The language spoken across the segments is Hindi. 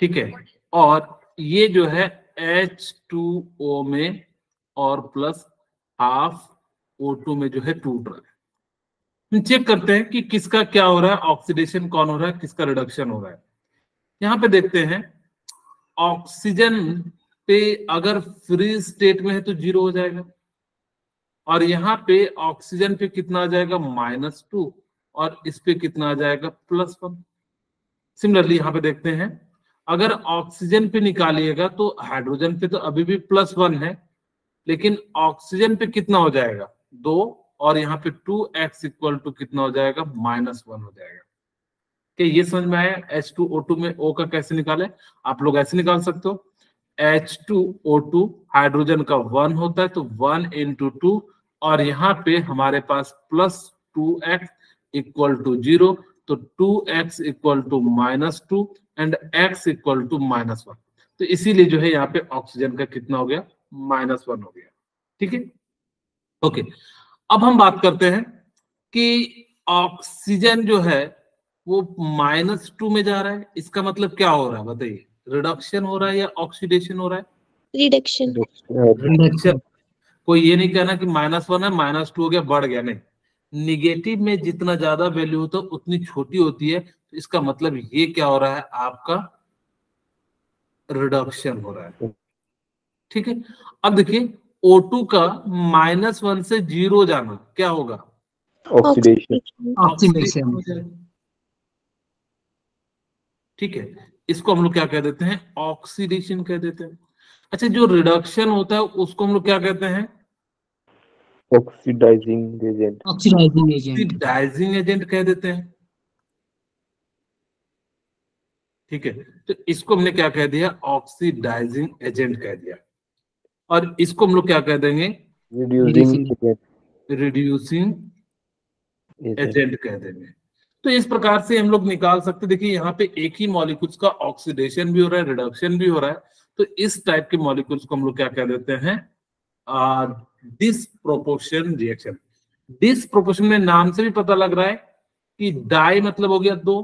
ठीक है? और ये जो है एच टू ओ में और प्लस हाफ़ ओ टू में जो है टूट रहा है। चेक करते हैं कि किसका क्या हो रहा है ऑक्सीडेशन कौन हो रहा है किसका रिडक्शन हो रहा है। यहाँ पे देखते हैं ऑक्सीजन पे अगर फ्री स्टेट में है तो ज़ीरो हो जाएगा। और यहाँ पे ऑक्सीजन पे कितना आ जाएगा माइनस टू और इस पे कितना आ जाएगा प्लस वन सिमिलरली यहाँ पे देखते हैं, अगर ऑक्सीजन पे निकालिएगा तो हाइड्रोजन पे तो अभी भी प्लस वन है, लेकिन ऑक्सीजन पे कितना हो जाएगा? दो, और यहाँ पे टू एक्स इक्वल टू कितना हो जाएगा? माइनस वन हो जाएगा। क्या ये समझ में आया? एच टू ओ टू में ओ का कैसे निकाले? आप लोग ऐसे निकाल सकते हो। H two O two hydrogen का वन होता है तो वन इंटू टू और यहाँ पे हमारे पास plus two x equal to zero तो two x equal to minus two and x equal to minus one तो इसीलिए जो है यहाँ पे ऑक्सीजन का कितना हो गया? माइनस वन हो गया। ठीक है? ओके अब हम बात करते हैं कि ऑक्सीजन जो है वो माइनस टू में जा रहा है। इसका मतलब क्या हो रहा है? बताइए। रिडक्शन हो रहा है या ऑक्सीडेशन हो रहा है? रिडक्शन रिडक्शन कोई ये नहीं कहना कि माइनस वन है माइनस टू हो गया बढ़ गया। नहीं। निगेटिव में जितना ज़्यादा वैल्यू होता है उतनी छोटी होती है। तो इसका मतलब ये क्या हो रहा है? आपका रिडक्शन हो रहा है। ठीक है? अब देखिए O2 का माइनस वन से ज़ीरो जाना क्या होगा? ऑक्सीडेशन ऑक्सीडेशन ठीक है? इसको हम लोग क्या कह देते हैं? ऑक्सीडेशन कह देते हैं। अच्छा जो रिडक्शन होता है उसको हम लोग क्या कहते हैं? Oxidising agent oxidising agent oxidising agent कह देते हैं। ठीक है तो इसको हमने क्या कह दिया? ऑक्सीडाइजिंग एजेंट कह दिया। और इसको हम लोग क्या कह देंगे? Reducing agent reducing agent agent कह देंगे। तो इस प्रकार से हम लोग निकाल सकते देखिए यहाँ पे एक ही मॉलिक्यूल्स का ऑक्सीडेशन भी हो रहा है रिडक्शन भी हो रहा है। तो इस टाइप के मॉलिक्यूल्स को हम लोग क्या कह देते हैं? डिसप्रोपोर्शन रिएक्शन डिसप्रोपोर्शन में नाम से भी पता लग रहा है कि डाई मतलब हो गया दो।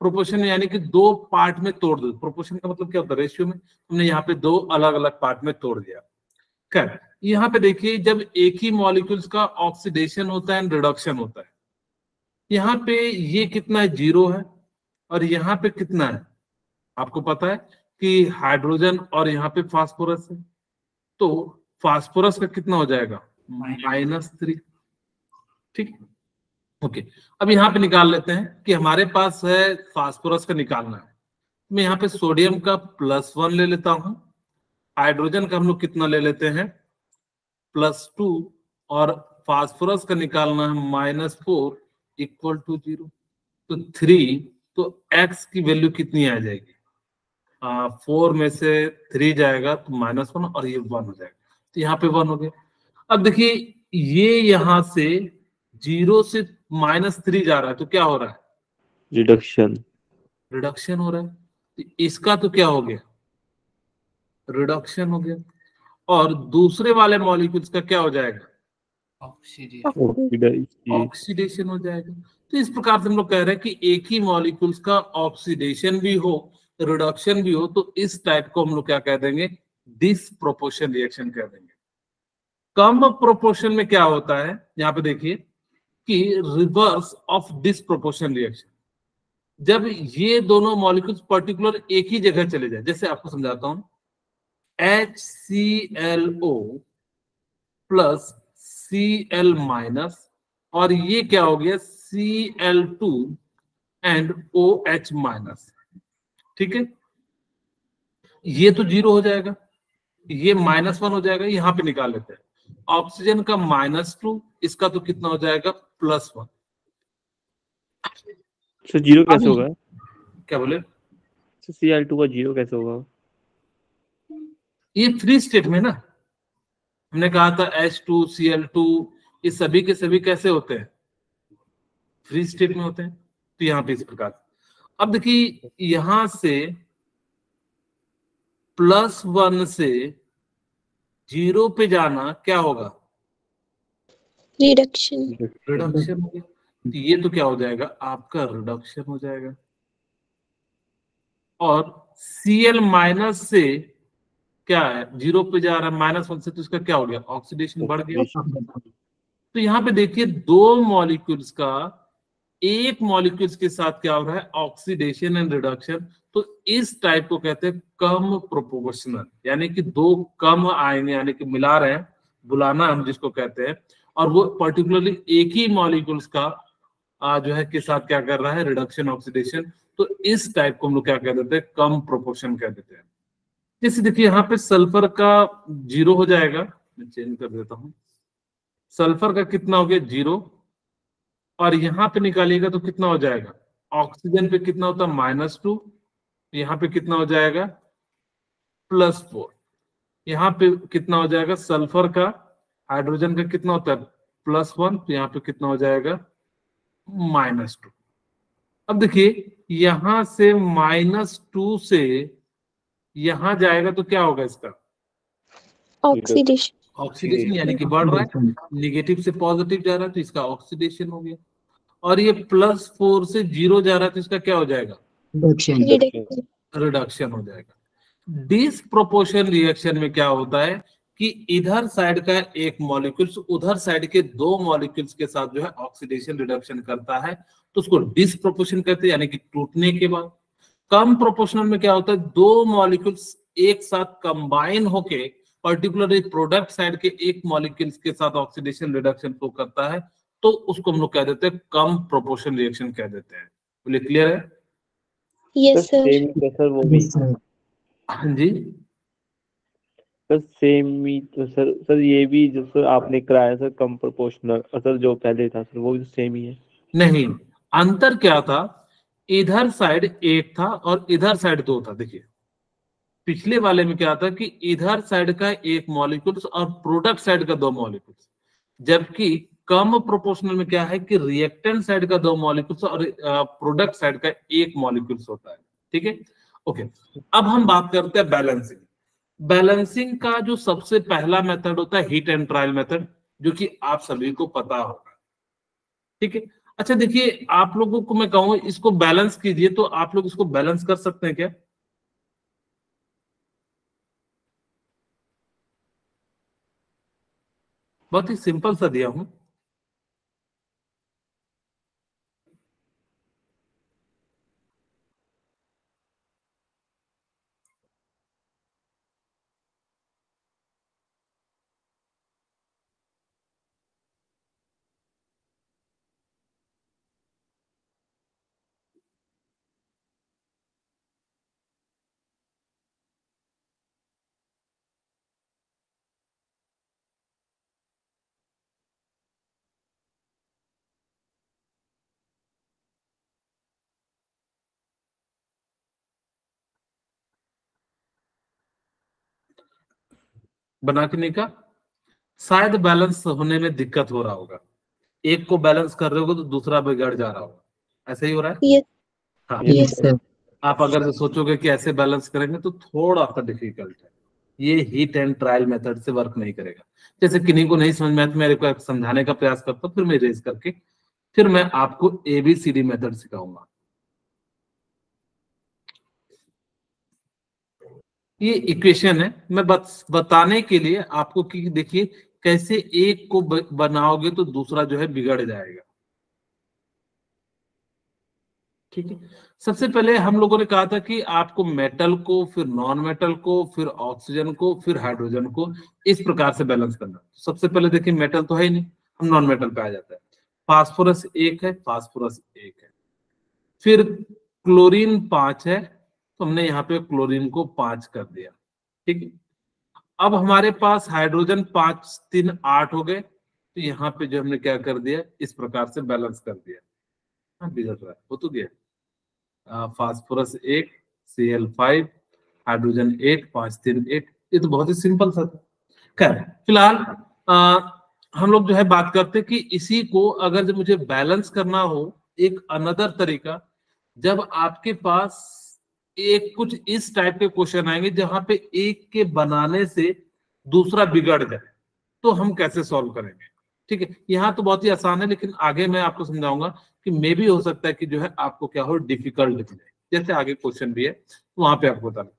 प्रोपोर्शन यानी कि दो पार्ट में तोड़ दो। प्रोपोर्शन का मतलब क्या होता है? रेशियो में। हमने यहाँ पे दो अलग अलग पार्ट में तोड़ दिया। खैर, यहाँ पे देखिए, जब एक ही मॉलिक्यूल्स का ऑक्सीडेशन होता है एंड रिडक्शन होता है, यहाँ पे ये कितना है ज़ीरो है और यहाँ पे कितना है? आपको पता है कि हाइड्रोजन और यहाँ पे फास्फोरस है। तो फास्फोरस का कितना हो जाएगा? Minus three. ठीक ओके। अब यहाँ पे निकाल लेते हैं कि हमारे पास है फास्फोरस का निकालना। है मैं यहाँ पे सोडियम का प्लस वन ले लेता हूँ। हाइड्रोजन का हम लोग कितना ले लेते हैं? प्लस टू और फास्फोरस का निकालना है minus four equal to zero. तो थ्री तो एक्स की वैल्यू कितनी आ जाएगी? फोर में से थ्री जाएगा तो माइनस वन और ये वन हो जाएगा। तो यहाँ पे वन हो गया। अब देखिए ये यहाँ से ज़ीरो से माइनस थ्री जा रहा है तो क्या हो रहा है? रिडक्शन रिडक्शन हो रहा है। तो इसका तो क्या हो गया? रिडक्शन हो गया। और दूसरे वाले मॉलिक्यूल्स का क्या हो जाएगा? ऑक्सीडाइज ऑक्सीडेशन हो जाएगा। तो इस प्रकार से हम लोग कह रहे हैं कि एक ही मॉलिक्यूल्स का ऑक्सीडेशन भी हो रिडक्शन भी हो तो इस टाइप को हम लोग क्या कह देंगे? डिसप्रोपोर्शन रिएक्शन कह देंगे। कम प्रोपोर्शन में क्या होता है? यहाँ पे देखिए कि रिवर्स ऑफ़ डिसप्रोपोर्शन रिएक्शन जब ये दोनों मॉलिक्यूल्स पर्टिकुलर एक ही जगह चले जाए, जैसे आपको समझाता हूँ H C L O plus C L minus और ये क्या हो गया? C L two and O H minus ठीक है? ये तो ज़ीरो हो जाएगा। ये माइनस वन हो जाएगा यहाँ पे निकाल लेते हैं। ऑक्सीजन का माइनस टू इसका तो कितना हो जाएगा? Plus one. सर ज़ीरो कैसे होगा? क्या बोले? सी एल टू का ज़ीरो कैसे होगा? ये फ्री स्टेट में ना हमने कहा था H two C L two ये सभी के सभी कैसे होते हैं? फ्री स्टेट में होते हैं। तो यहाँ पे इस प्रकार अब देखिए यहाँ से प्लस वन से ज़ीरो पे जाना क्या होगा? रिडक्शन रिडक्शन हो गया। तो ये तो क्या हो जाएगा? आपका रिडक्शन हो जाएगा। और Cl माइनस से क्या है? ज़ीरो पे जा रहा है। माइनस वन से तो इसका क्या हो गया? ऑक्सीडेशन बढ़ गया। तो यहाँ पे देखिए दो मॉलिक्यूल्स का एक मॉलिक्यूल्स के साथ क्या हो रहा है? ऑक्सीडेशन एंड रिडक्शन तो इस टाइप को कहते हैं कम प्रोपोर्शनल यानी कि दो कम आएँगे यानी कि मिला रहे हैं बुलाना हम जिसको कहते हैं। और वो पर्टिकुलरली एक ही मॉलिक्यूल्स का आ, जो है के साथ क्या कर रहा है? रिडक्शन ऑक्सीडेशन तो इस टाइप को हम लोग क्या कह देते हैं? कम प्रोपोर्शन कह देते हैं। जैसे देखिए यहाँ पे सल्फ़र का ज़ीरो हो जाएगा। मैं चेंज कर देता हूँ। सल्फ़र का कितना हो गया? ज़ीरो और यहाँ पे निकालिएगा तो कितना हो जाएगा? ऑक्सीजन पे कितना होता? है माइनस टू। यहाँ पे कितना हो जाएगा? Plus four. यहाँ पे कितना हो जाएगा? सल्फ़र का। हाइड्रोजन का कितना होता है? Plus one. तो यहाँ पे कितना हो जाएगा? Minus two. अब देखिए यहाँ से माइनस टू से यहाँ जाएगा तो क्या होगा इसका? ऑक्सीडेशन ऑक्सीडेशन यानी कि बढ़ रहा है। निगेटिव से पॉजिटिव जा रहा है तो इसका ऑक्सीडेशन हो गया। और ये प्लस फोर से ज़ीरो जा रहा है तो इसका क्या हो जाएगा? रिडक्शन हो जाएगा। डिसप्रोपोर्शन रिएक्शन में क्या होता है कि इधर साइड का एक मॉलिक्यूल्स उधर साइड के दो मॉलिक्यूल्स के साथ जो है ऑक्सीडेशन रिडक्शन करता है तो उसको डिसप्रोपोर्शन कहते हैं यानी कि टूटने के बाद। कम प्रोपोर्शनल में क्या होता है दो मॉलिक्यूल्स एक साथ कंबाइन होके पर्टिकुलरली प्रोडक्ट साइड के एक मॉलिक्यूल्स के साथ ऑक्सीडेशन रिडक्शन को करता है तो उसको हम लोग कह देते हैं कम प्रोपोर्शन रिएक्शन कह देते हैं। बोले क्लियर है? यस सर वो भी हाँ जी। सर सेम ही तो सर सर ये भी जो सर आपने कराया सर कम प्रोपोर्शनल सर जो पहले था सर वो भी सेम ही है। नहीं अंतर क्या था? इधर साइड एक था और इधर साइड दो था देखिए। पिछले वाले में क्या था कि इधर साइड का एक मॉलिक्यूल्स और प्रोडक्ट साइड का दो मॉलिक्यूल्स जबकि कम प्रोपोर्शनल में क्या है कि रिएक्टेंट साइड का दो मॉलिक्यूल्स और प्रोडक्ट साइड का एक मॉलिक्यूल्स होता है। ठीक है? ओके अब हम बात करते हैं बैलेंसिंग बैलेंसिंग का जो सबसे पहला मेथड होता है हीट एंड ट्रायल मेथड जो कि आप सभी को पता होगा। ठीक है? अच्छा देखिए, आप लोगों को मैं कहूँ, इसको बैलेंस कीजिए तो आप लोग इसको बैलेंस कर सकते हैं क्या? बहुत ही सिंपल सा दिया हूँ। बना के नहीं का शायद बैलेंस होने में दिक्कत हो रहा होगा। एक को बैलेंस कर रहे हो तो दूसरा बिगड़ जा रहा होगा। ऐसे ही हो रहा है? Yes. हाँ। यस सर आप अगर से सोचोगे कि ऐसे बैलेंस करेंगे तो थोड़ा सा डिफ़िकल्ट है। ये हीट एंड ट्रायल मेथड से वर्क नहीं करेगा। जैसे किन्हीं को नहीं समझ में आया तो मेरे को समझाने का प्रयास करता हूँ फिर मैं रेज करके फिर मैं आपको एबीसीडी मेथड सिखाऊँगा। ये इक्वेशन है। मैं बत, बताने के लिए आपको कि देखिए कैसे एक को बनाओगे तो दूसरा जो है बिगड़ जाएगा। ठीक है? सबसे पहले हम लोगों ने कहा था कि आपको मेटल को फिर नॉन मेटल को फिर ऑक्सीजन को फिर हाइड्रोजन को इस प्रकार से बैलेंस करना। सबसे पहले देखिए मेटल तो है ही नहीं। हम नॉन मेटल पे आ जाता है। फास्फोरस एक है फास्फोरस एक है। फिर क्लोरीन पाँच है। तो हमने यहाँ पे क्लोरीन को पाँच कर दिया, ठीक है? अब हमारे पास हाइड्रोजन पाँच, तीन, आठ हो गए तो यहाँ पे जो हमने क्या कर दिया, इस प्रकार से बैलेंस कर दिया। हाँ बिगड़ रहा है वो तो गया। फास्फोरस एक सी एल फाइव हाइड्रोजन एक, पाँच, तीन, एक, ये तो बहुत ही सिंपल सा था। खैर, फ़िलहाल हम लोग जो है बात करते कि इसी को अगर जब मुझे बैलेंस करना हो, एक अनदर तरीका, जब आपके पास एक कुछ इस टाइप के क्वेश्चन आएँगे जहाँ पे एक के बनाने से दूसरा बिगड़ जाए तो हम कैसे सॉल्व करेंगे? ठीक है, यहाँ तो बहुत ही आसान है, लेकिन आगे मैं आपको समझाऊँगा कि मे भी हो सकता है कि जो है आपको क्या हो डिफ़िकल्ट दिख जाए। जैसे आगे क्वेश्चन भी है वहाँ पे आपको बताना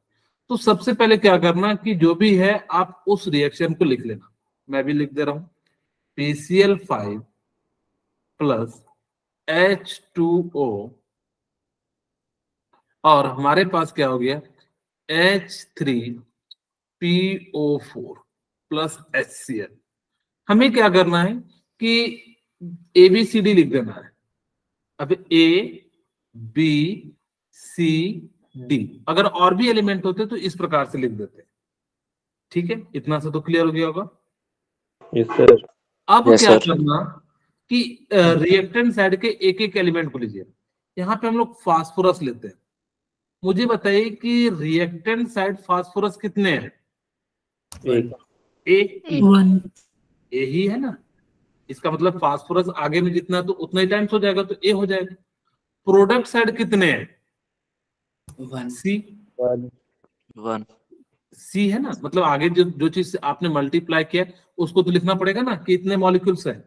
तो सबसे पहले क्या करना कि जो भी है, आप उस रिएक्शन को लिख लेना। मैं भी लिख दे रहा हूँ। PCL five plus H two O और हमारे पास क्या हो गया? H three P O four plus H C L हमें क्या करना है कि ए बी सी डी लिख देना है। अब ए बी सी डी अगर और भी एलिमेंट होते तो इस प्रकार से लिख देते। ठीक है? इतना सा तो क्लियर हो गया होगा। यस सर अब Yes, क्या sir. करना कि रिएक्टेंट साइड के एक एक एलिमेंट को लीजिए। यहाँ पे हम लोग फास्फोरस लेते हैं। मुझे बताइए कि रिएक्टेंट साइड फास्फोरस कितने हैं? एक। ए ही है ना? इसका मतलब फास्फोरस आगे में जितना तो उतना ही टाइम्स हो जाएगा तो ए हो जाएगा। प्रोडक्ट साइड कितने हैं? सी वन वन सी है ना? मतलब आगे जो जो चीज़ आपने मल्टीप्लाई किया उसको तो लिखना पड़ेगा ना कि इतने मॉलिक्यूल्स हैं।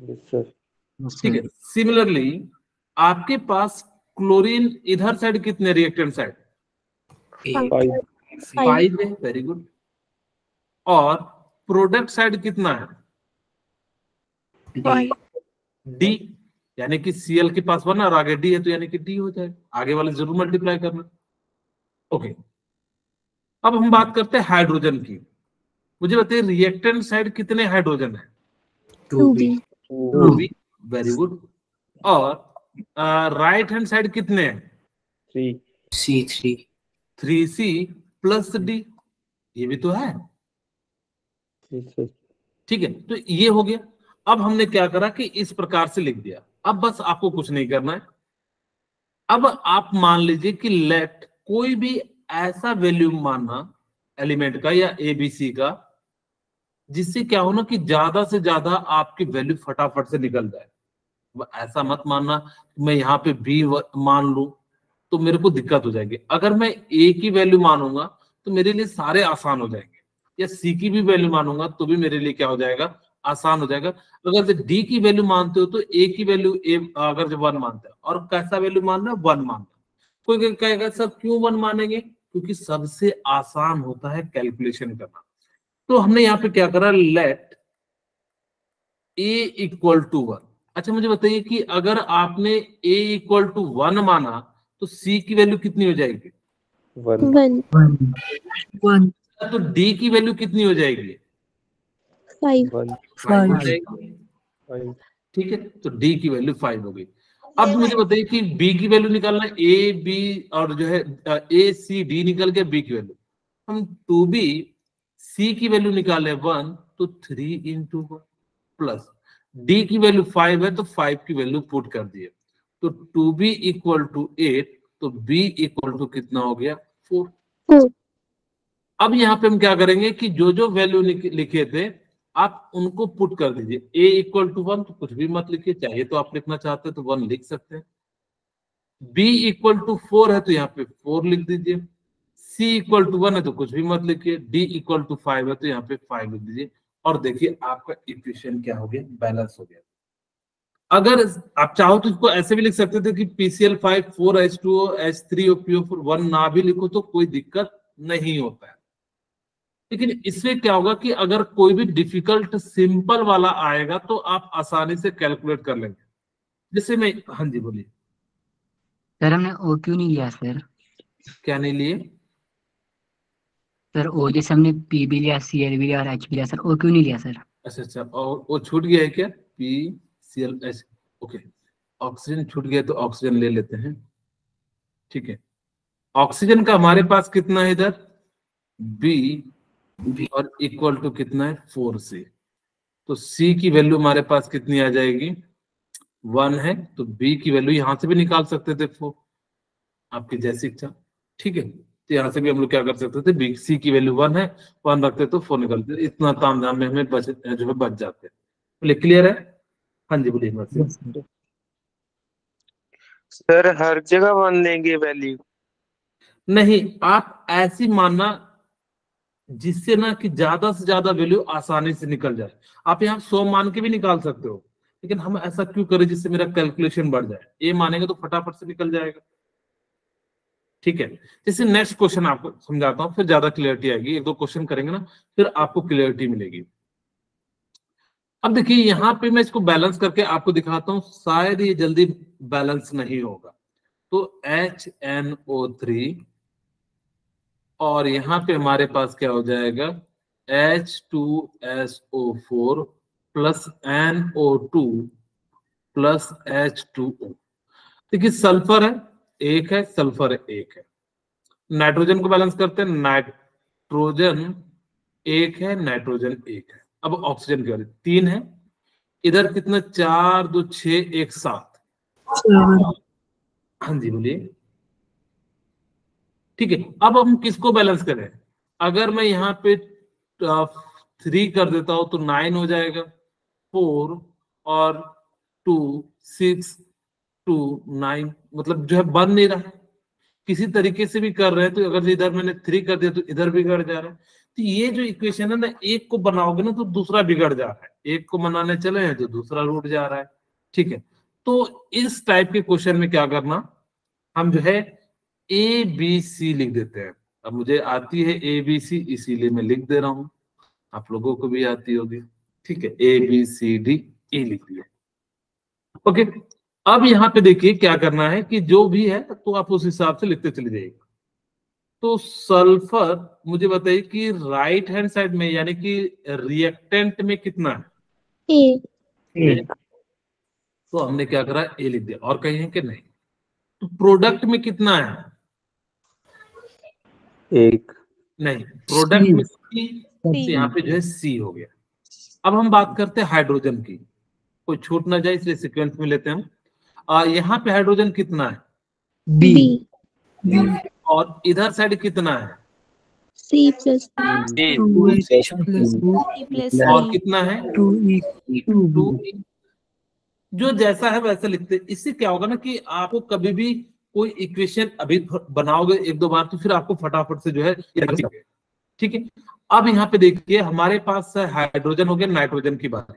ठीक है। सिमिलरली आपके पास क्लोरीन इधर साइड कितने रिएक्टेंट साइड फाइव फाइव है वेरी गुड और प्रोडक्ट साइड कितना है? डी यानी कि सीएल के पास वन और आगे डी है तो यानी कि डी हो जाएगा आगे वाले ज़रूर मल्टीप्लाई करना। ओके अब हम बात करते हैं हाइड्रोजन की। मुझे बताइए रिएक्टेंट साइड कितने हाइड्रोजन है? Two B two B very good और राइट हैंड साइड कितने? हैं three C three three C plus D ये भी तो है। ठीक है तो ये हो गया। अब हमने क्या करा कि इस प्रकार से लिख दिया। अब बस आपको कुछ नहीं करना है। अब आप मान लीजिए कि लेट कोई भी ऐसा वैल्यू मानना एलिमेंट का या एबीसी का जिससे क्या हो ना कि ज़्यादा से ज़्यादा आपकी वैल्यू फटाफट से निकल जाए। वो ऐसा मत मानना मैं यहाँ पे बी मान लू तो मेरे को दिक्कत हो जाएगी। अगर मैं ए की वैल्यू मानूँगा तो मेरे लिए सारे आसान हो जाएँगे। या सी की भी वैल्यू मानूँगा तो भी मेरे लिए क्या हो जाएगा? आसान हो जाएगा। अगर डी की वैल्यू मानते हो तो ए की वैल्यू ए अगर जो वन मानते हैं। और कैसा वैल्यू मानना है? वन मानना कोई कोई कहेगा, सर, क्यों वन मानेंगे? क्योंकि सबसे आसान होता है कैलकुलेशन करना। तो हमने यहाँ पे क्या करा? Let A equal to one अच्छा मुझे बताइए कि अगर आपने ए इक्वल टू वन माना तो सी की वैल्यू कितनी हो जाएगी? वन तो डी की वैल्यू कितनी हो जाएगी? फाइव ठीक है तो डी की वैल्यू फाइव हो गई। अब मुझे बताइए कि बी की वैल्यू निकालना ए बी और जो है ए सी डी निकल गया बी की वैल्यू हम टू बी सी की वैल्यू निकाले वन तो three into one plus D की वैल्यू फाइव है तो फाइव की वैल्यू पुट कर दिए। तो two B equal to eight तो बी इक्वल टू कितना हो गया? फोर फोर अब यहाँ पे हम क्या करेंगे कि जो जो वैल्यू लिखे थे आप उनको पुट कर दीजिए। A इक्वल टू वन तो कुछ भी मत लिखिए चाहिए तो आप लिखना चाहते हैं तो वन लिख सकते हैं। B इक्वल टू फोर है तो यहाँ पे फोर लिख दीजिए। C इक्वल टू वन है तो कुछ भी मत लिखिए। D इक्वल टू फाइव है तो यहाँ पे फाइव लिख दीजिए। और देखिए आपका इक्वेशन क्या हो गया? बैलेंस हो गया। अगर आप चाहो तो इसको ऐसे भी लिख सकते थे कि PCL five four H two H three और पीओ फोर वन ना भी लिखो तो कोई दिक्कत नहीं होता है। लेकिन इससे क्या होगा कि अगर कोई भी डिफ़िकल्ट सिंपल वाला आएगा तो आप आसानी से कैलकुलेट कर लेंगे। जैसे मैं हाँ जी बोलिए। सर हमने ओ क्यों नहीं लिया सर? क्या नहीं लिए? सर, ओ जैसे हमने पी भी लिया, सी एल भी लिया और एच भी लिया। सर, ओ क्यों नहीं लिया सर? अच्छा अच्छा और वो छूट गया है क्या? P, C L H okay. Oxygen छूट गया तो ऑक्सीजन ले लेते हैं। ठीक है। ऑक्सीजन का हमारे पास कितना है इधर? बी और इक्वल टू कितना है? Four C. तो सी की वैल्यू हमारे पास कितनी आ जाएगी? वन है तो बी की वैल्यू यहाँ से भी निकाल सकते थे फोर। आपकी जैसी इच्छा। ठीक है। तो यहाँ से भी हम लोग क्या कर सकते थे? बी सी की वैल्यू वन है वन रखते तो फोर निकलते। इतना ताम झाम में हमें बच जो है बच जाते बोले क्लियर है? हाँ जी बोलिए सर हर जगह वन लेंगे वैल्यू नहीं आप ऐसी मानना जिससे ना कि ज़्यादा से ज़्यादा वैल्यू आसानी से निकल जाए। आप यहाँ सौ मान के भी निकाल सकते हो। लेकिन हम ऐसा क्यों करें जिससे मेरा कैलकुलेशन बढ़ जाए? ए मानेंगे तो फटाफट से निकल जाएगा। ठीक है? जैसे नेक्स्ट क्वेश्चन आपको समझाता हूँ, फिर ज़्यादा क्लियरिटी आएगी। एक दो क्वेश्चन करेंगे ना, फिर आपको क्लियरिटी मिलेगी। अब देखिए, यहाँ पे मैं इसको बैलेंस करके आपको दिखाता हूँ, शायद ये जल्दी बैलेंस नहीं होगा। तो एच एन ओ थ्री और यहाँ पे हमारे पास क्या हो जाएगा? H two S O four plus N O two plus H two O देखिए सल्फ़र है एक है सल्फ़र एक है। नाइट्रोजन को बैलेंस करते हैं नाइट्रोजन एक है नाइट्रोजन एक है। अब ऑक्सीजन की तीन है। इधर कितना? चार दो छ एक सात। हाँ जी बोलिए। ठीक है अब हम किसको बैलेंस करें? अगर मैं यहाँ पे थ्री कर देता हूँ तो नाइन हो जाएगा। फोर और टू सिक्स टू नाइन मतलब जो है बन नहीं रहा। किसी तरीके से भी कर रहे हैं तो अगर इधर मैंने थ्री कर दिया तो इधर बिगड़ जा रहा है। तो ये जो इक्वेशन है ना, एक को बनाओगे ना तो दूसरा बिगड़ जा रहा है। एक को बनाने चले हैं तो दूसरा रूट जा रहा है। ठीक है। तो इस टाइप के क्वेश्चन में क्या करना, हम जो है ए बी सी लिख देते हैं। अब मुझे आती है ए बी सी इसीलिए मैं लिख दे रहा हूँ। आप लोगों को भी आती होगी। ठीक है। ए बी सी डी ए लिख दिया। ओके। अब यहाँ पे देखिए क्या करना है कि जो भी है तो आप उस हिसाब से लिखते चले जाइएगा तो सल्फ़र मुझे बताइए कि राइट हैंड साइड में यानी कि रिएक्टेंट में कितना है? ए। तो हमने क्या करा? ए लिख दिया। और कहीं है कि नहीं? तो प्रोडक्ट में कितना है? एक। नहीं प्रोडक्ट में सी। तो यहाँ पे जो है सी हो गया। अब हम बात करते हैं हाइड्रोजन की। कोई छूट ना जाए इसलिए सीक्वेंस में लेते हैं हम। आ, यहाँ पे हाइड्रोजन कितना है? बी और इधर साइड कितना है? सी प्लस प्लस और कितना है? टू टू जो जैसा है वैसा लिखते हैं। इससे क्या होगा ना कि आपको कभी भी कोई इक्वेशन अभी बनाओगे एक दो बार तो फिर आपको फटाफट से जो है ठीक है? अब यहाँ पे देखिए हमारे पास हाइड्रोजन हो गया नाइट्रोजन की बात।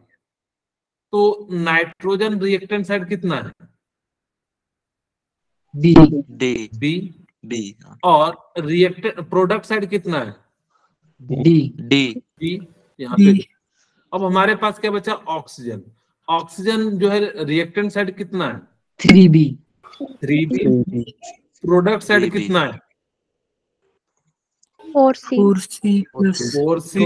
तो नाइट्रोजन रिएक्टेंट साइड कितना है? B D. बी बी और रिएक्टेंट प्रोडक्ट साइड कितना है? डी। डी। बी यहाँ पे। अब हमारे पास क्या बचा? ऑक्सीजन। ऑक्सीजन जो है रिएक्टेंट साइड कितना है? Three B. Three B. Product side कितना है? Four C. Four C plus four C.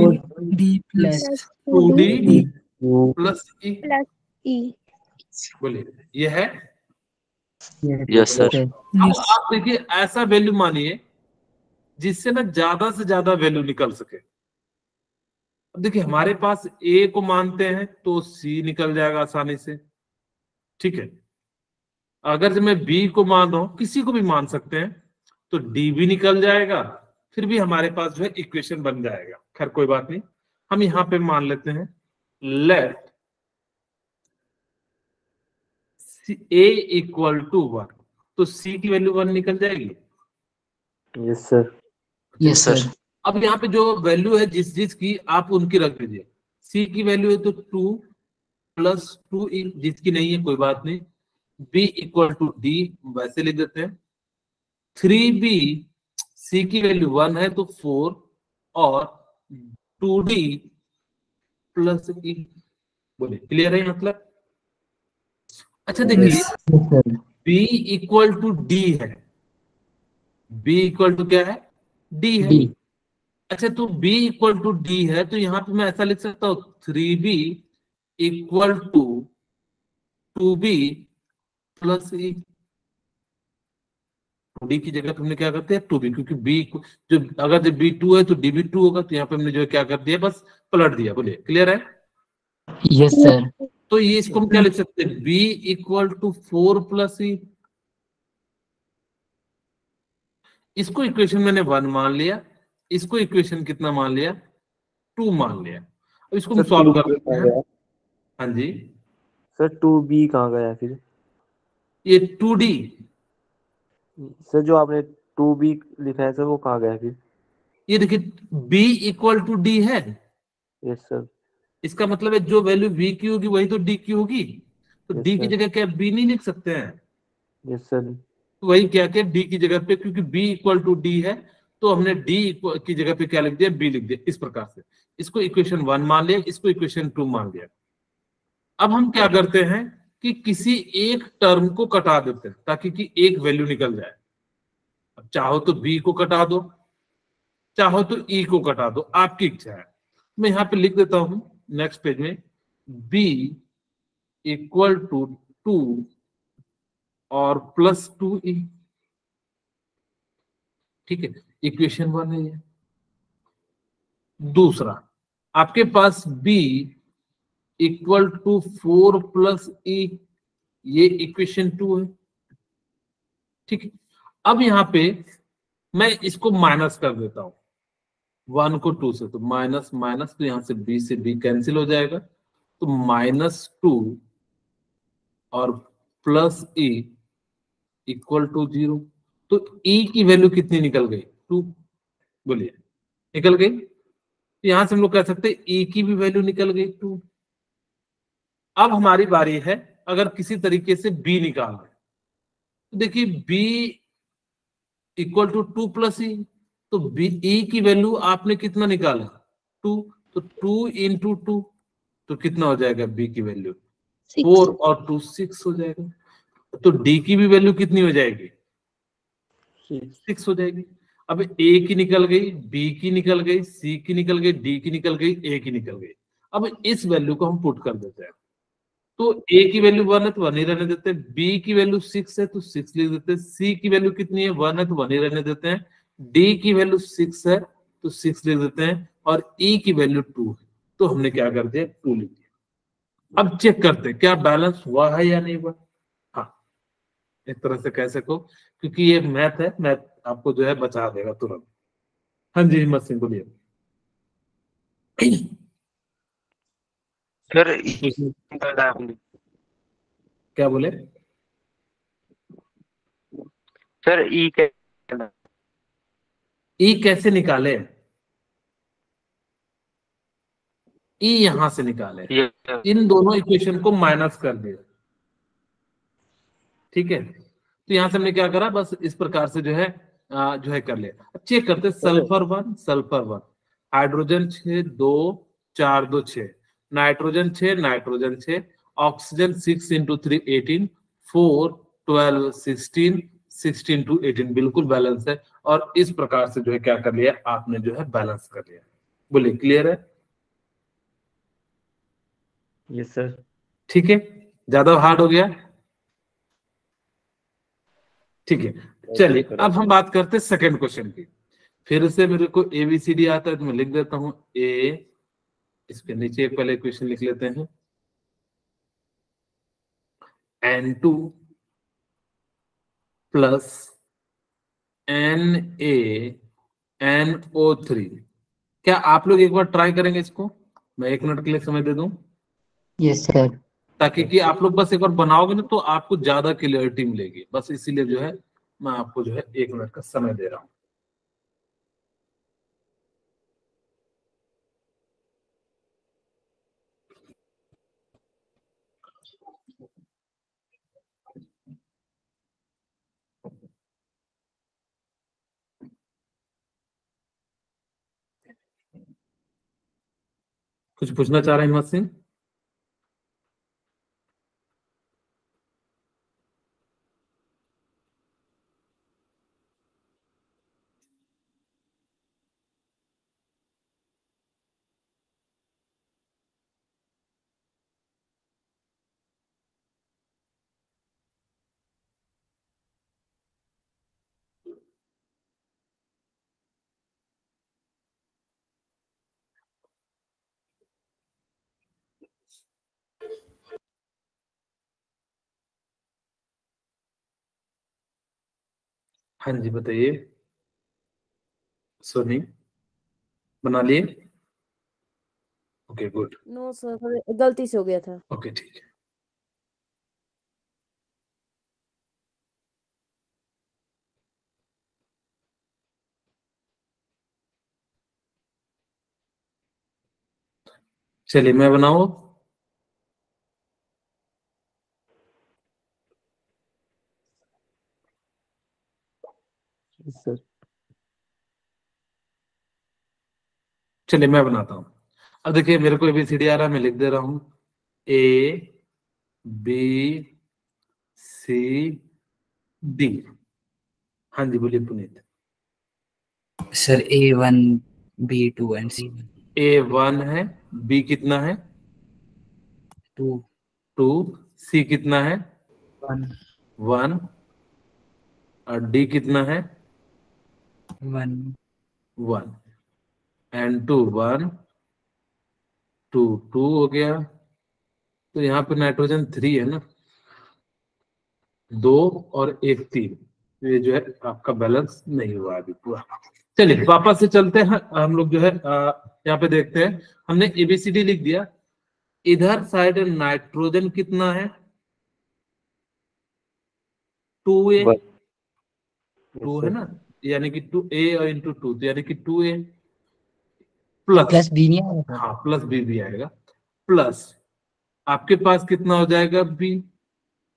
D plus two D D. Plus E. Plus E. बोलिए ये है यस सर आप देखिए ऐसा वैल्यू मानिए जिससे ना ज़्यादा से ज़्यादा वैल्यू निकल सके। अब देखिए हमारे पास ए को मानते हैं तो सी निकल जाएगा आसानी से। ठीक है? अगर जब मैं बी को मान रहा हूँ किसी को भी मान सकते हैं तो डी भी निकल जाएगा फिर भी हमारे पास जो है इक्वेशन बन जाएगा। खैर कोई बात नहीं। हम यहाँ पे मान लेते हैं let A equal to one तो सी की वैल्यू वन निकल जाएगी? यस सर यस सर अब यहाँ पे जो वैल्यू है जिस जिस की आप उनकी रख दीजिए। सी की वैल्यू है तो टू प्लस टू जिसकी नहीं है कोई बात नहीं। बी इक्वल टू डी वैसे लिख देते हैं। थ्री बी सी की वैल्यू वन है तो फोर और टू डी प्लस ई बोले क्लियर है मतलब? अच्छा देखिए बी इक्वल टू डी है। बी इक्वल टू क्या है? डी है। डी अच्छा तो b इक्वल टू डी है तो यहाँ पे मैं ऐसा लिख सकता हूँ three B equal to two B plus E D की जगह तुमने क्या करते हैं टू बी क्योंकि बी जो अगर जब बी टू है तो डी बी टू होगा तो यहाँ पे हमने जो है क्या कर दिया? बस पलट दिया। बोलिए क्लियर है? यस सर तो ये इसको हम क्या लिख सकते हैं? B equal to four plus E इसको इक्वेशन मैंने वन मान लिया। इसको इक्वेशन कितना मान लिया? टू मान लिया। अब इसको हम सॉल्व कर बी लेते हैं। हाँ जी। सर टू बी कहाँ गया फिर? ये टू डी सर जो आपने टू बी लिखा है सर वो कहाँ गया फिर? ये देखिए b इक्वल टू डी है। यस सर इसका मतलब है जो वैल्यू v की होगी वही तो डी की होगी। तो d की जगह क्या b नहीं लिख सकते हैं? यस सर तो वही क्या किया डी की जगह पे क्योंकि बी इक्वल टू डी है तो हमने डी की जगह पे क्या लिख दिया? बी लिख दिया इस प्रकार से। इसको इक्वेशन वन मान लिया इसको इक्वेशन टू मान लिया। अब हम क्या करते हैं कि किसी एक टर्म को कटा देते हैं ताकि कि एक वैल्यू निकल जाए। अब चाहो तो बी को कटा दो चाहो तो ई e को कटा दो आपकी इच्छा है। मैं यहाँ पे लिख देता हूँ। नेक्स्ट पेज में बी इक्वल टू टू और प्लस टू ई ठीक है? इक्वेशन वन है। ये दूसरा, आपके पास B equal to four plus E ये इक्वेशन टू है। ठीक है? अब यहाँ पे मैं इसको माइनस कर देता हूँ। वन को टू से तो माइनस माइनस तो यहाँ से बी से बी कैंसिल हो जाएगा। तो माइनस टू और plus E equal to zero. तो ई की वैल्यू कितनी निकल गई? टू। बोलिए। निकल गई? तो यहाँ से हम लोग कह सकते ई की भी वैल्यू निकल गई टू। अब हमारी बारी है, अगर किसी तरीके से बी निकालना तो देखिए, B equal to two plus E. तो बी ई की वैल्यू आपने कितना निकाला? टू तो टू इंटू टू तो कितना हो जाएगा बी की वैल्यू फोर और टू सिक्स हो जाएगा। तो डी की भी वैल्यू कितनी हो जाएगी? सिक्स हो जाएगी। अब ए की निकल गई बी की निकल गई सी की निकल गई डी की निकल गई ए की निकल गई। अब इस वैल्यू को हम पुट कर देते हैं। तो ए की वैल्यू वन है तो वन ही रहने देते हैं। बी की वैल्यू सिक्स है तो सिक्स लिख देते हैं। सी की वैल्यू कितनी है? वन है तो वन ही रहने देते हैं। डी की वैल्यू सिक्स है तो सिक्स लिख देते हैं और ई e की वैल्यू टू है। तो हमने क्या कर दिया? टू लिख दिया। अब चेक करते हैं क्या बैलेंस हुआ है या नहीं हुआ? हाँ एक तरह से कह सको क्योंकि ये मैथ है मैथ आपको जो है बचा देगा तुरंत। हाँ जी हिम्मत सिंह बोलिए। सर आपने क्या बोले? सर ई कैसे ई कैसे निकाले? ई यहाँ से निकाले। इन दोनों इक्वेशन को माइनस कर दिया ठीक है? तो यहाँ से हमने क्या करा? बस इस प्रकार से जो है आ, जो है कर लिया। अब चेक करते sulphur one sulphur one. Hydrogen छ दो चार दो छह। नाइट्रोजन छह नाइट्रोजन छह। Oxygen six into three eighteen four twelve sixteen sixteen two eighteen बिल्कुल बैलेंस है। और इस प्रकार से जो है क्या कर लिया? आपने जो है बैलेंस कर लिया। बोलिए क्लियर है? यस सर ठीक है? ज़्यादा हार्ड हो गया? ठीक है। चलिए अब हम बात करते हैं सेकंड क्वेश्चन की। फिर से मेरे को एबीसीडी आता है तो मैं लिख देता हूँ ए इसके नीचे एक पहले क्वेश्चन लिख लेते हैं। N two plus N A N O three क्या आप लोग एक बार ट्राई करेंगे इसको? मैं एक मिनट के लिए समय दे दूँ? यस सर ताकि कि आप लोग बस एक बार बनाओगे ना तो आपको ज़्यादा क्लियरिटी मिलेगी। बस इसीलिए जो है मैं आपको जो है एक मिनट का समय दे रहा हूँ। कुछ पूछना चाह रहे हैं हिम्मत सिंह? हाँ जी बताइए। सोनी बना लिए? ओके गुड नो सर गलती से हो गया था। ओके ठीक है। चलिए मैं बनाऊँ? Sir. चलिए मैं बनाता हूँ। अब देखिए मेरे को एबीसीडी आ रहा है मैं लिख दे रहा हूँ। ए बी सी डी हाँ जी बोलिए Puneet. Sir A one B two and C A one है बी कितना है? टू टू सी कितना है? वन वन और डी कितना है? One one and two one two two हो गया। तो यहाँ पे नाइट्रोजन थ्री है ना। दो और एक तीन। ये जो है आपका बैलेंस नहीं हुआ अभी पूरा। चलिए वापस से चलते हैं। हम लोग जो है यहाँ पे देखते हैं। हमने एबीसीडी लिख दिया। इधर साइड नाइट्रोजन कितना है? टू ए टू है ना? यानी कि टू ए और इंटू टू तो यानी कि two A plus plus B नहीं आएगा हाँ प्लस बी भी आएगा प्लस आपके पास कितना हो जाएगा? B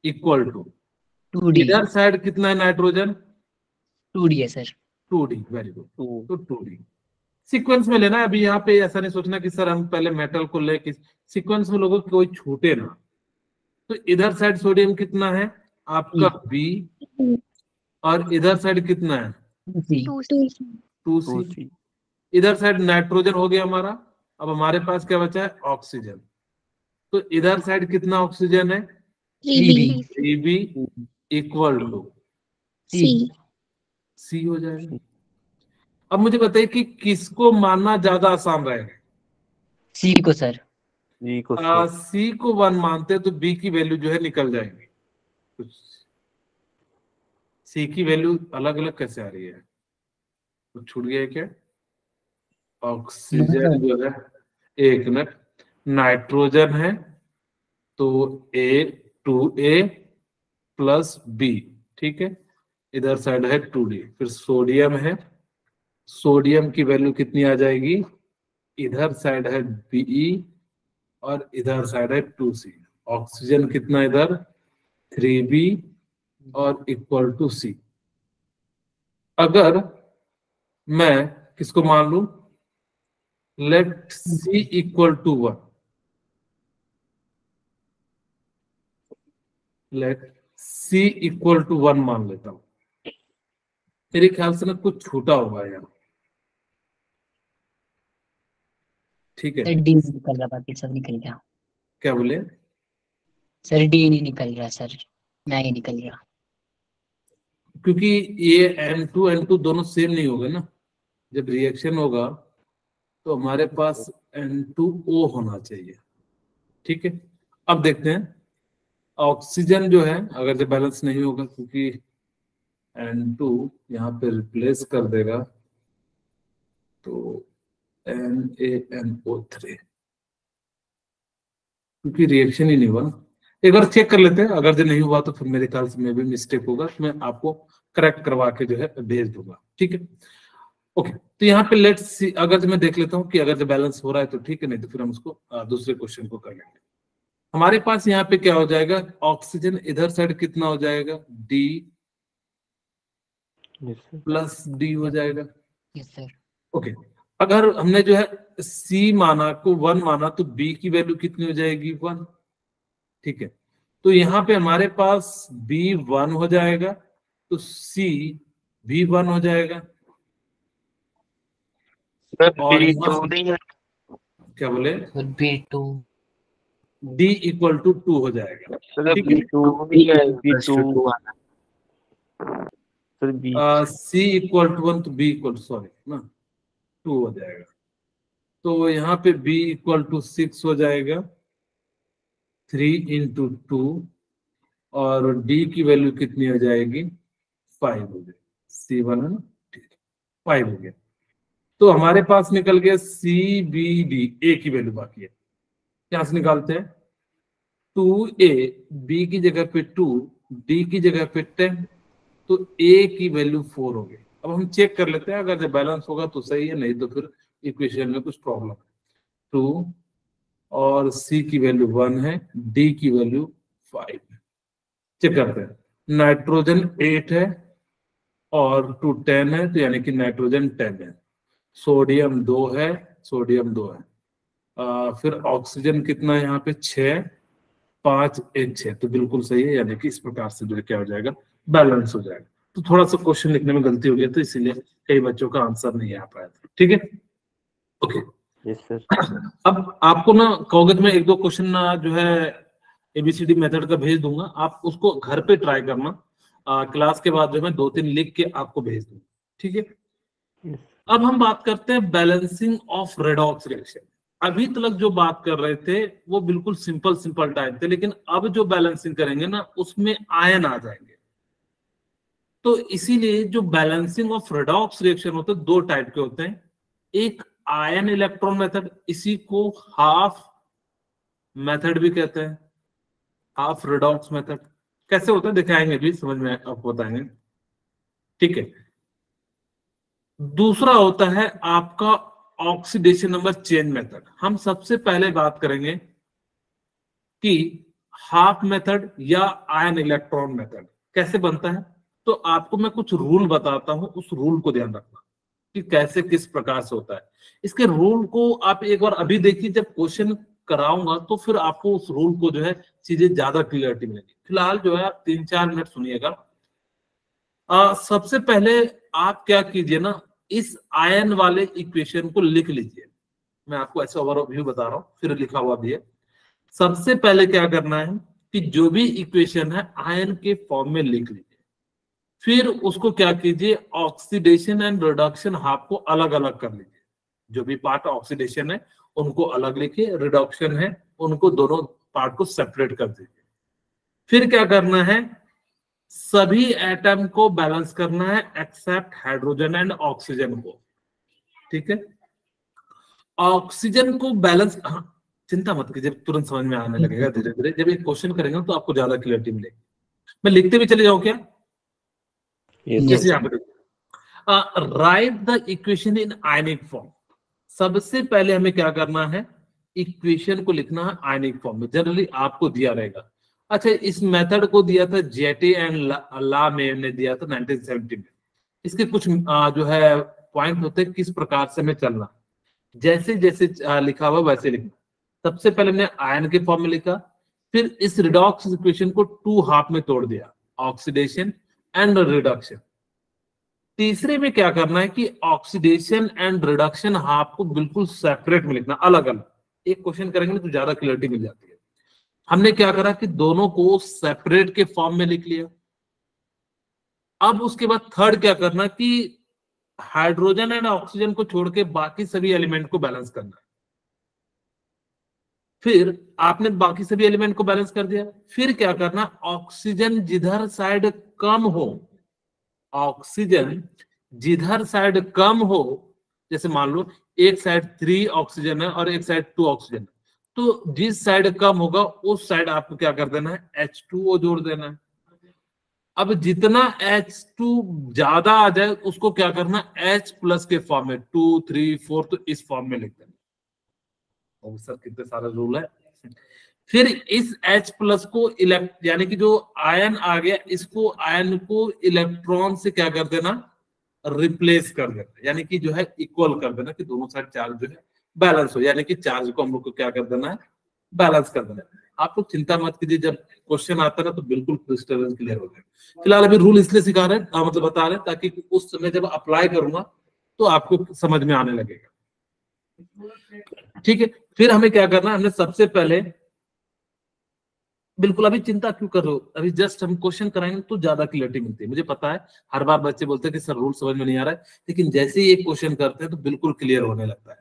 equal to two D इधर साइड कितना है नाइट्रोजन टू डी है sir two D very good. तो टू डी सीक्वेंस में लेना अभी यहाँ पे ऐसा नहीं सोचना कि सर हम पहले मेटल को ले किस सीक्वेंस में लोगों को कोई छूटे ना। तो इधर साइड सोडियम कितना है? आपका बी और इधर साइड कितना है? Two two C. इधर साइड नाइट्रोजन हो गया हमारा। अब हमारे पास क्या बचा है? ऑक्सीजन। तो इधर साइड कितना ऑक्सीजन है? Three B equal to C C हो जाएगा। अब मुझे बताइए कि किसको मानना ज़्यादा आसान रहेगा सी को सर सी को वन मानते हैं तो बी की वैल्यू जो है निकल जाएगी। कुछ सी की वैल्यू अलग अलग कैसे आ रही है? कुछ छूट गया क्या? ऑक्सीजन जो है एक मिनट। नाइट्रोजन है तो A two A plus B ठीक है? इधर साइड है टू डी फिर सोडियम है। सोडियम की वैल्यू कितनी आ जाएगी? इधर साइड है बीई और इधर साइड है टू सी ऑक्सीजन कितना इधर? थ्री बी और इक्वल टू सी अगर मैं किसको मान लू? Let C equal to one let C equal to one मान लेता हूँ। मेरे ख्याल से ना कुछ छूटा होगा यार। ठीक है। सर डी निकल रहा बाकी सब निकल गया। क्या बोले? सर डी नहीं निकल रहा सर। मैं ही निकल गया। क्योंकि ये एन टू एन टू दोनों सेम नहीं होगा ना। जब रिएक्शन होगा तो हमारे पास एन टू ओ होना चाहिए। ठीक है? अब देखते हैं। ऑक्सीजन जो है, अगर जब बैलेंस नहीं होगा, क्योंकि एन टू यहाँ पे रिप्लेस कर देगा तो N A N O three क्योंकि रिएक्शन ही नहीं हुआ ना। एक बार चेक कर लेते हैं। अगर जो नहीं हुआ तो फिर मेरे ख्याल से मैं भी मिस्टेक होगा तो मैं आपको करेक्ट करवा के जो है भेज दूँगा। ठीक है? ओके तो यहाँ पे लेट्स सी अगर जो मैं देख लेता हूँ कि अगर जो बैलेंस हो रहा है तो ठीक है नहीं तो फिर हम उसको दूसरे क्वेश्चन को कर लेंगे। हमारे पास यहाँ पे क्या हो जाएगा? ऑक्सीजन इधर साइड कितना हो जाएगा? डी प्लस डी हो जाएगा। यस सर ओके अगर हमने जो है सी माना को वन माना तो बी की वैल्यू कितनी हो जाएगी? वन ठीक है? तो यहाँ पे हमारे पास बी वन हो जाएगा तो सी भी वन हो जाएगा। सर और बी क्या बोले? Sir B two D equal to two हो जाएगा। बी है? B. C equal to one तो बी इक्वल सॉरी ना? टू हो जाएगा। तो यहाँ पे बी इक्वल टू सिक्स हो जाएगा। थ्री इंटू टू और डी की वैल्यू कितनी हो जाएगी? फाइव हो जाएगी सी वन फाइव हो गया। तो हमारे पास निकल गया सी बी डी ए की वैल्यू बाकी है। यहाँ से निकालते हैं। टू ए बी की जगह पे टू डी की जगह पे टेन तो ए की वैल्यू फोर हो गई। अब हम चेक कर लेते हैं। अगर जब बैलेंस होगा तो सही है, नहीं तो फिर इक्वेशन में कुछ प्रॉब्लम है। टू और सी की वैल्यू वन है डी की वैल्यू फाइव है। चेक करते हैं। नाइट्रोजन एट है और टू टेन है तो यानी कि नाइट्रोजन टेन है। सोडियम दो है सोडियम दो है। आ, फिर ऑक्सीजन कितना है यहाँ पे? छह पाँच एक छह तो बिल्कुल सही है यानी कि इस प्रकार से जो है क्या हो जाएगा? बैलेंस हो जाएगा। तो थोड़ा सा क्वेश्चन लिखने में गलती हो गई तो इसीलिए कई बच्चों का आंसर नहीं आ पाया था। ठीक है? ओके अब आपको ना कागज़ में एक दो क्वेश्चन ना जो है एबीसीडी मेथड का भेज दूँगा। आप उसको घर पे ट्राई करना। आ, क्लास के बाद जो मैं दो तीन लिख के आपको भेज दूँगा ठीक है? Yes. अब हम बात करते हैं बैलेंसिंग ऑफ़ रेडॉक्स रिएक्शन अभी तक जो बात कर रहे थे वो बिल्कुल सिंपल सिंपल टाइप थे लेकिन अब जो बैलेंसिंग करेंगे ना उसमें आयन आ जाएँगे। तो इसीलिए जो बैलेंसिंग ऑफ़ रेडॉक्स रिएक्शन होते हैं दो टाइप के होते हैं। एक आयन इलेक्ट्रॉन मेथड इसी को हाफ़ मेथड भी कहते हैं। हाफ़ रेडॉक्स मेथड कैसे होता है? दिखाएँगे भी समझ में आपको बताएँगे। ठीक है। दूसरा होता है आपका ऑक्सीडेशन नंबर चेंज मेथड हम सबसे पहले बात करेंगे कि हाफ़ मेथड या आयन इलेक्ट्रॉन मेथड कैसे बनता है। तो आपको मैं कुछ रूल बताता हूँ, उस रूल को ध्यान रखना। कि कैसे किस प्रकार से होता है। इसके रूल को आप एक बार अभी देखिए, जब क्वेश्चन कराऊँगा तो फिर आपको उस रूल को जो है चीज़ें ज़्यादा क्लियरिटी मिलेगी। फ़िलहाल जो है आप तीन चार मिनट सुनिएगा सबसे पहले आप क्या कीजिए ना, इस आयन वाले इक्वेशन को लिख लीजिए। मैं आपको ऐसा ओवरव्यू बता रहा हूँ, फिर लिखा हुआ भी है। सबसे पहले क्या करना है कि जो भी इक्वेशन है आयन के फॉर्म में लिख लीजिए। फिर उसको क्या कीजिए ऑक्सीडेशन एंड रिडक्शन हाफ़ को अलग अलग कर लीजिए। जो भी पार्ट ऑक्सीडेशन है उनको अलग लिखिए रिडक्शन है उनको दोनों पार्ट को सेपरेट कर दीजिए। फिर क्या करना है सभी एटम को बैलेंस करना है एक्सेप्ट हाइड्रोजन एंड ऑक्सीजन को। ठीक है? ऑक्सीजन को बैलेंस हाँ, चिंता मत कीजिए तुरंत समझ में आने लगेगा धीरे धीरे जब एक क्वेश्चन करेंगे तो आपको ज़्यादा क्लियरिटी मिलेगी। मैं लिखते भी चले जाऊँ क्या? Right the equation in ionic form सबसे पहले हमें क्या करना है? इक्वेशन को लिखना है आयनिक फॉर्म में। जनरली आपको दिया रहेगा। अच्छा इस मेथड को दिया था जेटी एंड ला में ने दिया था 1970 में। इसके कुछ आ, जो है पॉइंट होते हैं किस प्रकार से हमें चलना। जैसे जैसे लिखा हुआ वैसे लिखना। सबसे पहले हमने आयन के फॉर्म में लिखा। फिर इस रिडॉक्स इक्वेशन को टू हाफ़ में तोड़ दिया। ऑक्सीडेशन एंड रिडक्शन तीसरे में क्या करना है कि ऑक्सीडेशन एंड रिडक्शन आपको बिल्कुल सेपरेट में लिखना अलग अलग एक क्वेश्चन करेंगे तो ज़्यादा क्लियरिटी मिल जाती है। हमने क्या करा कि दोनों को सेपरेट के फॉर्म में लिख लिया। अब उसके बाद थर्ड क्या करना कि हाइड्रोजन एंड ऑक्सीजन को छोड़ के बाकी सभी एलिमेंट को बैलेंस करना है। फिर आपने बाकी सभी एलिमेंट को बैलेंस कर दिया। फिर क्या करना? ऑक्सीजन जिधर साइड कम हो ऑक्सीजन जिधर साइड कम हो, जैसे मान लो, एक साइड थ्री ऑक्सीजन है और एक साइड टू ऑक्सीजन तो जिस साइड कम होगा, उस साइड आपको क्या कर देना है? एच टू ओ जोड़ देना है। अब जितना एच टू ज़्यादा आ जाए, उसको क्या करना? एच प्लस के फॉर्म में टू थ्री फोर तो इस फॉर्म में लिख देना। सर कितने सारे रूल है। फिर इस H प्लस को इलेक्ट यानी कि जो आयन आ गया, इसको आयन को इलेक्ट्रॉन से क्या कर देना? रिप्लेस कर देना। यानी कि जो है इक्वल कर देना कि दोनों साइड चार्ज जो है बैलेंस हो। यानी कि चार्ज को हम लोग को क्या कर देना है? बैलेंस कर देना है। आप लोग चिंता मत कीजिए, जब क्वेश्चन आता है तो बिल्कुल क्लियर हो गया फ़िलहाल अभी रूल इसलिए सिखा रहे हैं मतलब बता रहे हैं, ताकि उस समय जब अप्लाई करूँगा तो आपको समझ में आने लगेगा। ठीक है? फिर हमें क्या करना है? हमने सबसे पहले बिल्कुल अभी चिंता क्यों कर रहे हो? अभी जस्ट हम क्वेश्चन कराएँगे तो ज़्यादा क्लियरिटी मिलती है। मुझे पता है, हर बार बच्चे बोलते हैं कि सर रूल समझ में नहीं आ रहा है, लेकिन जैसे ही एक क्वेश्चन करते हैं तो बिल्कुल क्लियर होने लगता है।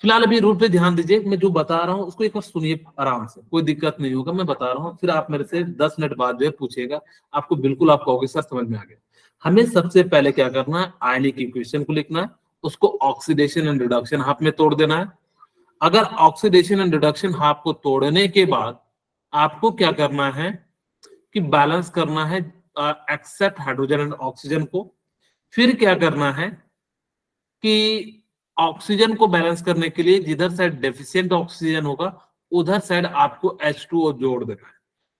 फ़िलहाल अभी रूल पे ध्यान दीजिए, मैं जो बता रहा हूँ, उसको एक बार सुनिए आराम से। कोई दिक्कत नहीं होगा, मैं बता रहा हूँ, फिर आप मेरे से दस मिनट बाद जो है पूछेगा आपको बिल्कुल आप कहोगे, सर, समझ में आ गया। हमें सबसे पहले क्या करना है? आयनिक इक्वेशन को लिखना है, उसको ऑक्सीडेशन एंड रिडक्शन हाफ़ में तोड़ देना है। अगर ऑक्सीडेशन एंड रिडक्शन हाफ़ को तोड़ने के बाद आपको क्या करना है कि बैलेंस करना है एक्सेप्ट हाइड्रोजन एंड ऑक्सीजन को। फिर क्या करना है कि ऑक्सीजन को बैलेंस करने के लिए जिधर साइड डेफिशिएंट ऑक्सीजन होगा, उधर साइड आपको H2O जोड़ देना है।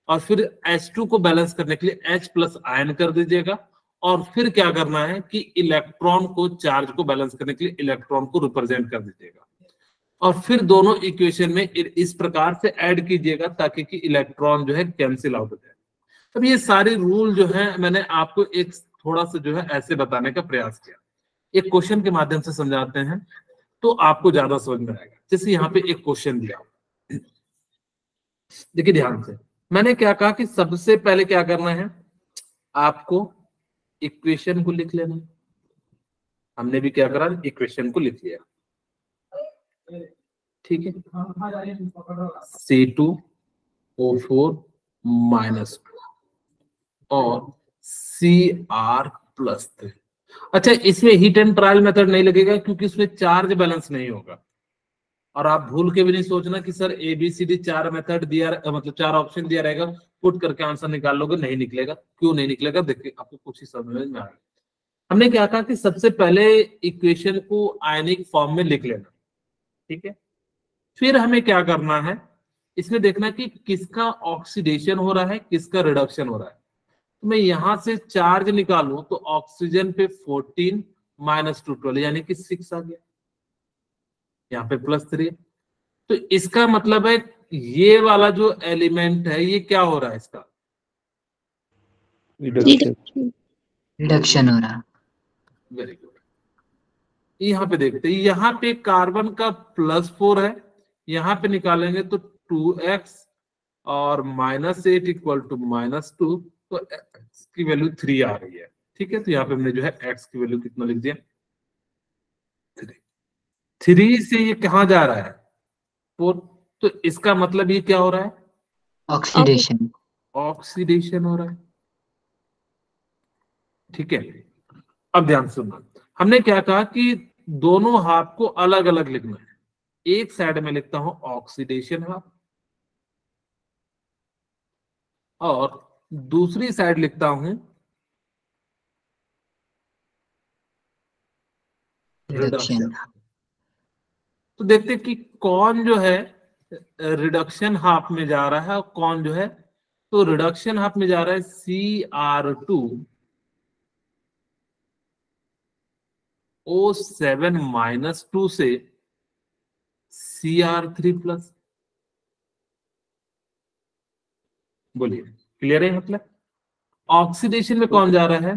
और फिर H2 को बैलेंस करने के लिए H प्लस आयन कर दीजिएगा। और फिर क्या करना है कि इलेक्ट्रॉन को चार्ज को बैलेंस करने के लिए इलेक्ट्रॉन को रिप्रेजेंट कर दीजिएगा। और फिर दोनों इक्वेशन में इस प्रकार से ऐड कीजिएगा ताकि कि इलेक्ट्रॉन जो है कैंसिल आउट हो जाए। अब ये सारे रूल जो है, मैंने आपको एक थोड़ा सा जो है ऐसे बताने का प्रयास किया। एक क्वेश्चन के माध्यम से समझाते हैं तो आपको ज़्यादा समझ में आएगा। जैसे यहाँ पे एक क्वेश्चन दिया। देखिए ध्यान से, मैंने क्या कहा कि सबसे पहले क्या करना है? आपको इक्वेशन को लिख लेना। हमने भी क्या करा? इक्वेशन को लिख लिया। ठीक है। C two O four minus और सी आर प्लस थ्री अच्छा इसमें हीट एंड ट्रायल मेथड नहीं लगेगा क्योंकि इसमें चार्ज बैलेंस नहीं होगा। और आप भूल के भी नहीं सोचना कि sir A B C D चार मेथड दिया मतलब चार ऑप्शन दिया रहेगा पुट करके आंसर निकाल लोगे नहीं निकलेगा। क्यों नहीं निकलेगा? देखिए आपको कुछ ही समझ में आएगा हमने क्या कहा कि सबसे पहले इक्वेशन को आयनिक फॉर्म में लिख लेना। ठीक है? फिर हमें क्या करना है? इसमें देखना कि किसका ऑक्सीडेशन हो रहा है किसका रिडक्शन हो रहा है। तो मैं यहाँ से चार्ज निकालू तो ऑक्सीजन पे 14 माइनस टू ट्वेल्व यानी कि सिक्स आ गया। यहाँ पे प्लस थ्री तो इसका मतलब है ये वाला जो एलिमेंट है ये क्या हो रहा है इसका? रिडक्शन रिडक्शन हो रहा। वेरी गुड यहाँ पे देखते हैं यहाँ पे कार्बन का प्लस फोर है यहाँ पे निकालेंगे तो टू एक्स और minus eight equal to minus two तो एक्स की वैल्यू थ्री आ रही है। ठीक है तो यहाँ पे हमने जो है एक्स की वैल्यू कितना लिख दिया? थ्री। थ्री से ये कहाँ जा रहा है? फोर। तो इसका मतलब ये क्या हो रहा है? ऑक्सीडेशन। ऑक्सीडेशन हो रहा है। ठीक है अब ध्यान सुनना। हमने क्या कहा कि दोनों हाफ़ को अलग अलग लिखना है। एक साइड में लिखता हूँ ऑक्सीडेशन हाफ़ और दूसरी साइड लिखता हूँ रिडक्शन तो देखते कि कौन जो है रिडक्शन हाफ़ में जा रहा है और कौन जो है तो रिडक्शन हाफ़ में जा रहा है C R two O seven minus two से सी आर थ्री प्लस बोलिए क्लियर है मतलब ऑक्सीडेशन में कौन जा रहा है?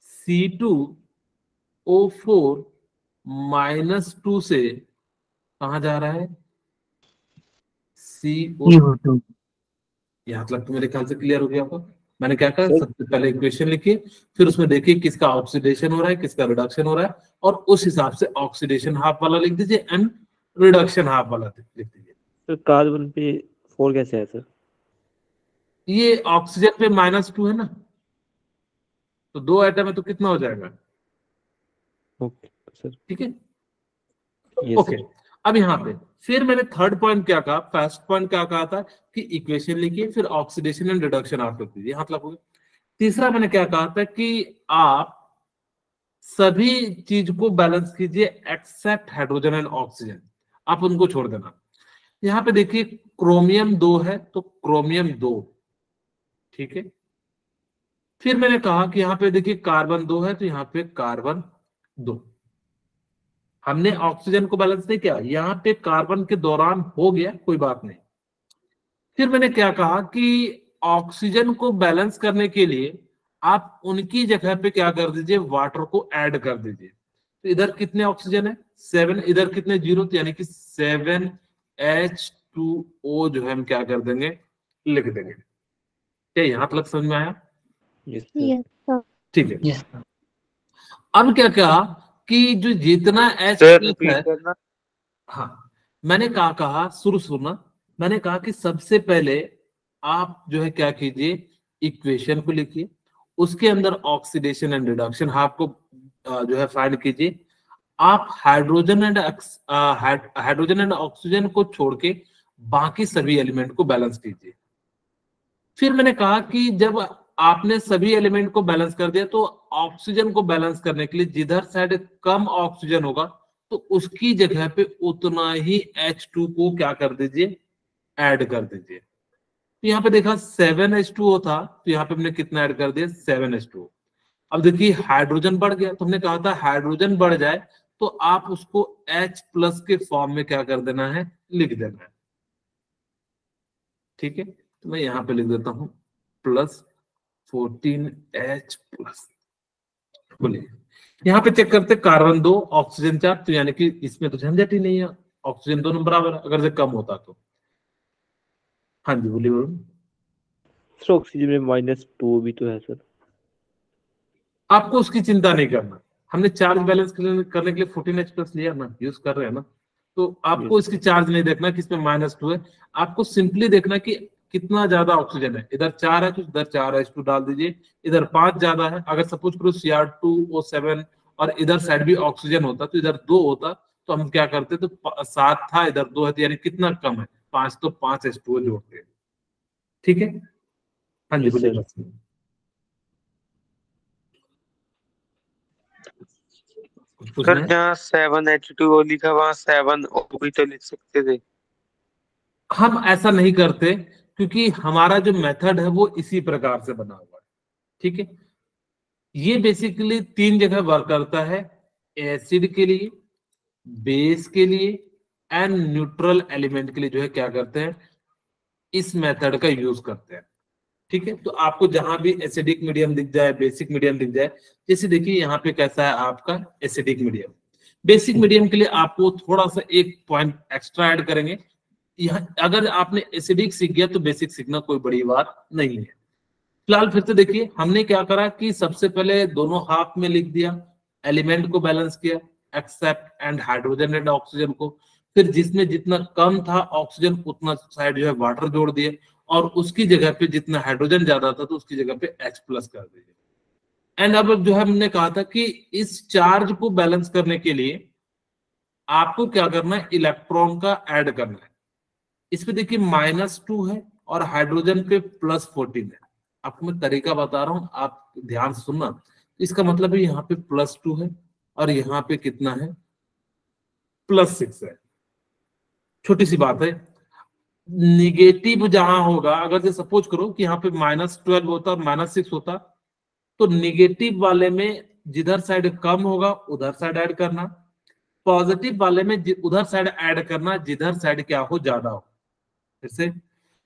C two O four minus two से कहा जा रहा है? सी ओ टू यहाँ तक तो मेरे ख्याल से क्लियर हो गया होगा। मैंने क्या कहा सबसे पहले इक्वेशन लिखिए फिर उसमें देखिए किसका ऑक्सीडेशन हो रहा है किसका रिडक्शन हो रहा है और उस हिसाब से ऑक्सीडेशन हाफ़ वाला लिख दीजिए एंड रिडक्शन हाफ़ वाला लिख दीजिए। सर कार्बन पे फोर कैसे है सर? ये ऑक्सीजन पे माइनस टू है ना? तो दो आइटम है तो कितना हो जाएगा? Okay sir. ठीक है? ओके अब यहाँ पे, फिर मैंने थर्ड पॉइंट क्या कहा? फ़र्स्ट पॉइंट क्या कहा था? कि इक्वेशन लिखिए, फिर ऑक्सीडेशन एंड रिडक्शन आप लिख दीजिए यहाँ तक हो गया तीसरा मैंने क्या कहा था कि आप सभी चीज़ को बैलेंस कीजिए एक्सेप्ट हाइड्रोजन एंड ऑक्सीजन आप उनको छोड़ देना। यहाँ पे देखिए क्रोमियम दो है तो क्रोमियम दो, ठीक है? फिर मैंने कहा कि यहाँ पे देखिए कार्बन दो है तो यहाँ पे कार्बन दो। हमने ऑक्सीजन को बैलेंस नहीं किया। यहाँ पे कार्बन के दौरान हो गया कोई बात नहीं। फिर मैंने क्या कहा कि ऑक्सीजन को बैलेंस करने के लिए आप उनकी जगह पे क्या कर दीजिए वाटर को ऐड कर दीजिए। तो इधर कितने ऑक्सीजन है? सेवन इधर कितने ज़ीरो यानी कि सेवन एच टू ओ जो है हम क्या कर देंगे? लिख देंगे। क्या यहाँ तक समझ में आया? यस सर यस ठीक है। अब क्या कहा? कि जो जितना एच है हाँ मैंने कहा कहा शुरू सुना मैंने कहा कि सबसे पहले आप जो है क्या कीजिए इक्वेशन को लिखिए उसके अंदर ऑक्सीडेशन एंड रिडक्शन आपको जो है फाइंड कीजिए। आप hydrogen and hydrogen and oxygen को छोड़ के बाकी सभी एलिमेंट को बैलेंस कीजिए। फिर मैंने कहा कि जब आपने सभी एलिमेंट को बैलेंस कर दिया तो ऑक्सीजन को बैलेंस करने के लिए जिधर साइड कम ऑक्सीजन होगा तो उसकी जगह पे उतना ही H2 को क्या कर दीजिए? ऐड कर दीजिए। तो यहाँ पे देखा सेवन एच टू था तो यहाँ पे हमने कितना ऐड कर दिया? सेवन एच टू अब देखिए हाइड्रोजन बढ़ गया तो हमने कहा था हाइड्रोजन बढ़ जाए तो आप उसको H प्लस के फॉर्म में क्या कर देना है? लिख देना है। ठीक है? तो मैं यहाँ पे लिख देता हूँ प्लस फोर्टीन एच प्लस। बोलिए। यहाँ पे चेक करते कार्बन दो ऑक्सीजन चार तो यानी कि इसमें तो झंझट ही नहीं है। ऑक्सीजन दोनों बराबर अगर से कम होता तो। हाँ जी बोलिए बोलो सर ऑक्सीजन में माइनस टू भी तो है सर। आपको उसकी चिंता नहीं करना। हमने चार्ज बैलेंस करने के लिए फोर्टीन एच प्लस लिया ना यूज़ कर रहे हैं ना। तो आपको इसकी चार्ज नहीं देखना कि इसमें माइनस टू है। आपको सिंपली देखना कि कितना ज़्यादा ऑक्सीजन है? इधर चार है तो इधर चार एच टू डाल दीजिए। इधर पाँच ज़्यादा है अगर सपोज़ करो C R two O seven और इधर साइड भी ऑक्सीजन होता तो इधर दो होता तो हम क्या करते तो सात था इधर दो है तो यानी कितना कम है? पाँच तो पाँच एच टू जोड़ते हैं ठीक है? हाँ जी बोलिए। सर जहाँ सेवन एच टू लिखा वहाँ सेवन ओ भी तो लिख सकते थे। हम ऐसा नहीं करते। क्योंकि हमारा जो मेथड है वो इसी प्रकार से बना हुआ है। ठीक है? ये बेसिकली तीन जगह वर्क करता है एसिड के लिए बेस के लिए एंड न्यूट्रल एलिमेंट के लिए जो है क्या करते हैं? इस मेथड का यूज़ करते हैं। ठीक है? तो आपको जहाँ भी एसिडिक मीडियम दिख जाए बेसिक मीडियम दिख जाए, जैसे देखिए यहाँ पे कैसा है आपका एसिडिक मीडियम बेसिक मीडियम के लिए आपको थोड़ा सा एक पॉइंट एक्स्ट्रा ऐड करेंगे। यहाँ, अगर आपने एसिडिक सीख गया तो बेसिक सीखना कोई बड़ी बात नहीं है। फ़िलहाल फिर से देखिए, हमने क्या करा कि सबसे पहले दोनों हाफ़ में लिख दिया एलिमेंट को बैलेंस किया except and hydrogen and oxygen को। फिर जिसमें जितना कम था ऑक्सीजन उतना साइड जो है वाटर जोड़ दिए, और उसकी जगह पे जितना हाइड्रोजन ज़्यादा था तो उसकी जगह पे H प्लस कर दीजिए एंड अब जो है, हमने कहा था कि इस चार्ज को बैलेंस करने के लिए आपको क्या करना है? इलेक्ट्रॉन का ऐड करना है। इस पे देखिए माइनस टू है और हाइड्रोजन पे प्लस फोर्टीन है। आपको मैं तरीका बता रहा हूँ, आप ध्यान सुनना। इसका मतलब है यहाँ पे प्लस टू है और यहाँ पे कितना है? प्लस सिक्स है। छोटी सी बात है। निगेटिव जहाँ होगा, अगर सपोज़ करो कि यहाँ पे माइनस ट्वेल्व होता और माइनस सिक्स होता तो निगेटिव वाले में जिधर साइड कम होगा, उधर साइड ऐड करना। पॉजिटिव वाले में उधर साइड ऐड करना, जिधर साइड क्या हो, ज़्यादा हो। जैसे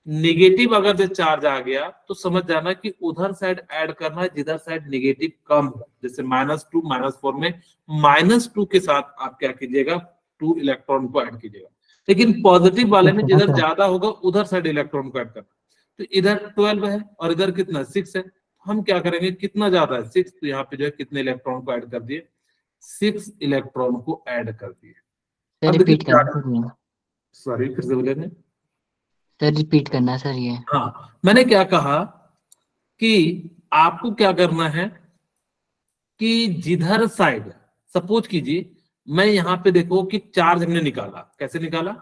निगेटिव अगर से चार्ज आ गया तो समझ जाना कि उधर साइड ऐड करना है जिधर साइड निगेटिव कम हो। जैसे माइनस टू माइनस फोर में माइनस टू के साथ आप क्या कीजिएगा टू इलेक्ट्रॉन को ऐड कीजिएगा। लेकिन पॉजिटिव वाले में जिधर ज़्यादा होगा उधर साइड इलेक्ट्रॉन को ऐड करना। तो इधर ट्वेल्व है और इधर कितना सिक्स है। हम क्या करेंगे कितना ज़्यादा है सिक्स तो यहाँ पे जो है कितने इलेक्ट्रॉन को ऐड कर दिए। सिक्स इलेक्ट्रॉन को ऐड कर दिए। सर फिर से बोलेंगे रिपीट करना सर ये। हाँ मैंने क्या कहा कि आपको क्या करना है कि जिधर साइड सपोज़ कीजिए, मैं यहाँ पे देखो कि चार्ज हमने निकाला। कैसे निकाला?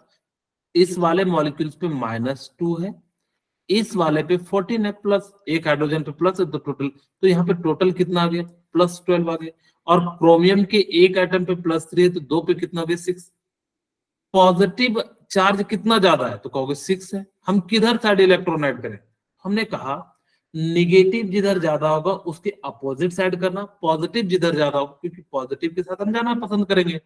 इस वाले मॉलिक्यूल्स पे माइनस टू है, इस वाले पे फोर्टीन है प्लस एक हाइड्रोजन पे प्लस है तो टोटल तो यहाँ पे टोटल कितना आ गया? प्लस ट्वेल्व आ गया। और क्रोमियम के एक आइटम पे प्लस थ्री है तो दो पे कितना हो गया? सिक्स पॉजिटिव चार्ज कितना ज़्यादा है? तो कहोगे सिक्स है। हम किधर साइड इलेक्ट्रॉन ऐड करें? हमने कहा निगेटिव जिधर ज़्यादा होगा, उसके अपोजिट साइड करना पॉजिटिव जिधर ज़्यादा होगा, क्योंकि पॉजिटिव के साथ हम जाना पसंद करेंगे।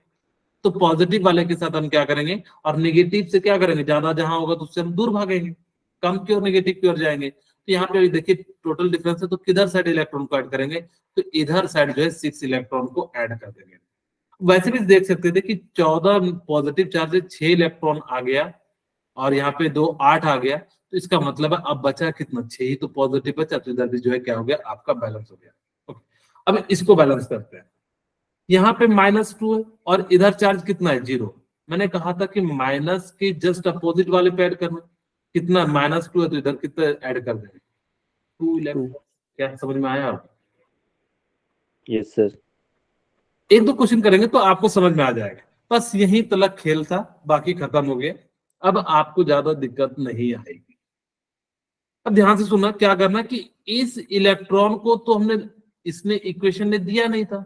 तो पॉजिटिव वाले के साथ हम क्या करेंगे? और निगेटिव से क्या करेंगे? ज़्यादा जहाँ होगा तो उससे हम दूर भागेंगे। कम की ओर निगेटिव की ओर जाएँगे। तो यहाँ पे देखिए टोटल डिफरेंस है तो किधर साइड इलेक्ट्रॉन को ऐड करेंगे? तो इधर साइड जो है सिक्स इलेक्ट्रॉन को ऐड कर देंगे। वैसे भी देख सकते थे कि चौदह पॉजिटिव चार्ज है छह इलेक्ट्रॉन आ गया और यहाँ पे दो आठ आ गया। तो इसका मतलब है अब बचा कितना? छह ही तो पॉजिटिव बचा तो इधर भी जो है क्या हो गया? आपका बैलेंस हो गया। ओके अब इसको बैलेंस करते हैं। यहाँ पे माइनस टू है और इधर चार्ज कितना है? ज़ीरो मैंने कहा था कि माइनस के जस्ट अपोजिट वाले पे ऐड करना कितना? माइनस टू है तो इधर कितना ऐड कर देंगे। टू इलेक्ट्रॉन क्या समझ में आया? आप यस सर एक दो क्वेश्चन करेंगे तो आपको समझ में आ जाएगा। बस यही तलक खेल था बाकी खत्म हो गया। अब आपको ज़्यादा दिक्कत नहीं आएगी। अब ध्यान से सुनना क्या करना कि इस इलेक्ट्रॉन को तो हमने इसने इक्वेशन ने दिया नहीं था।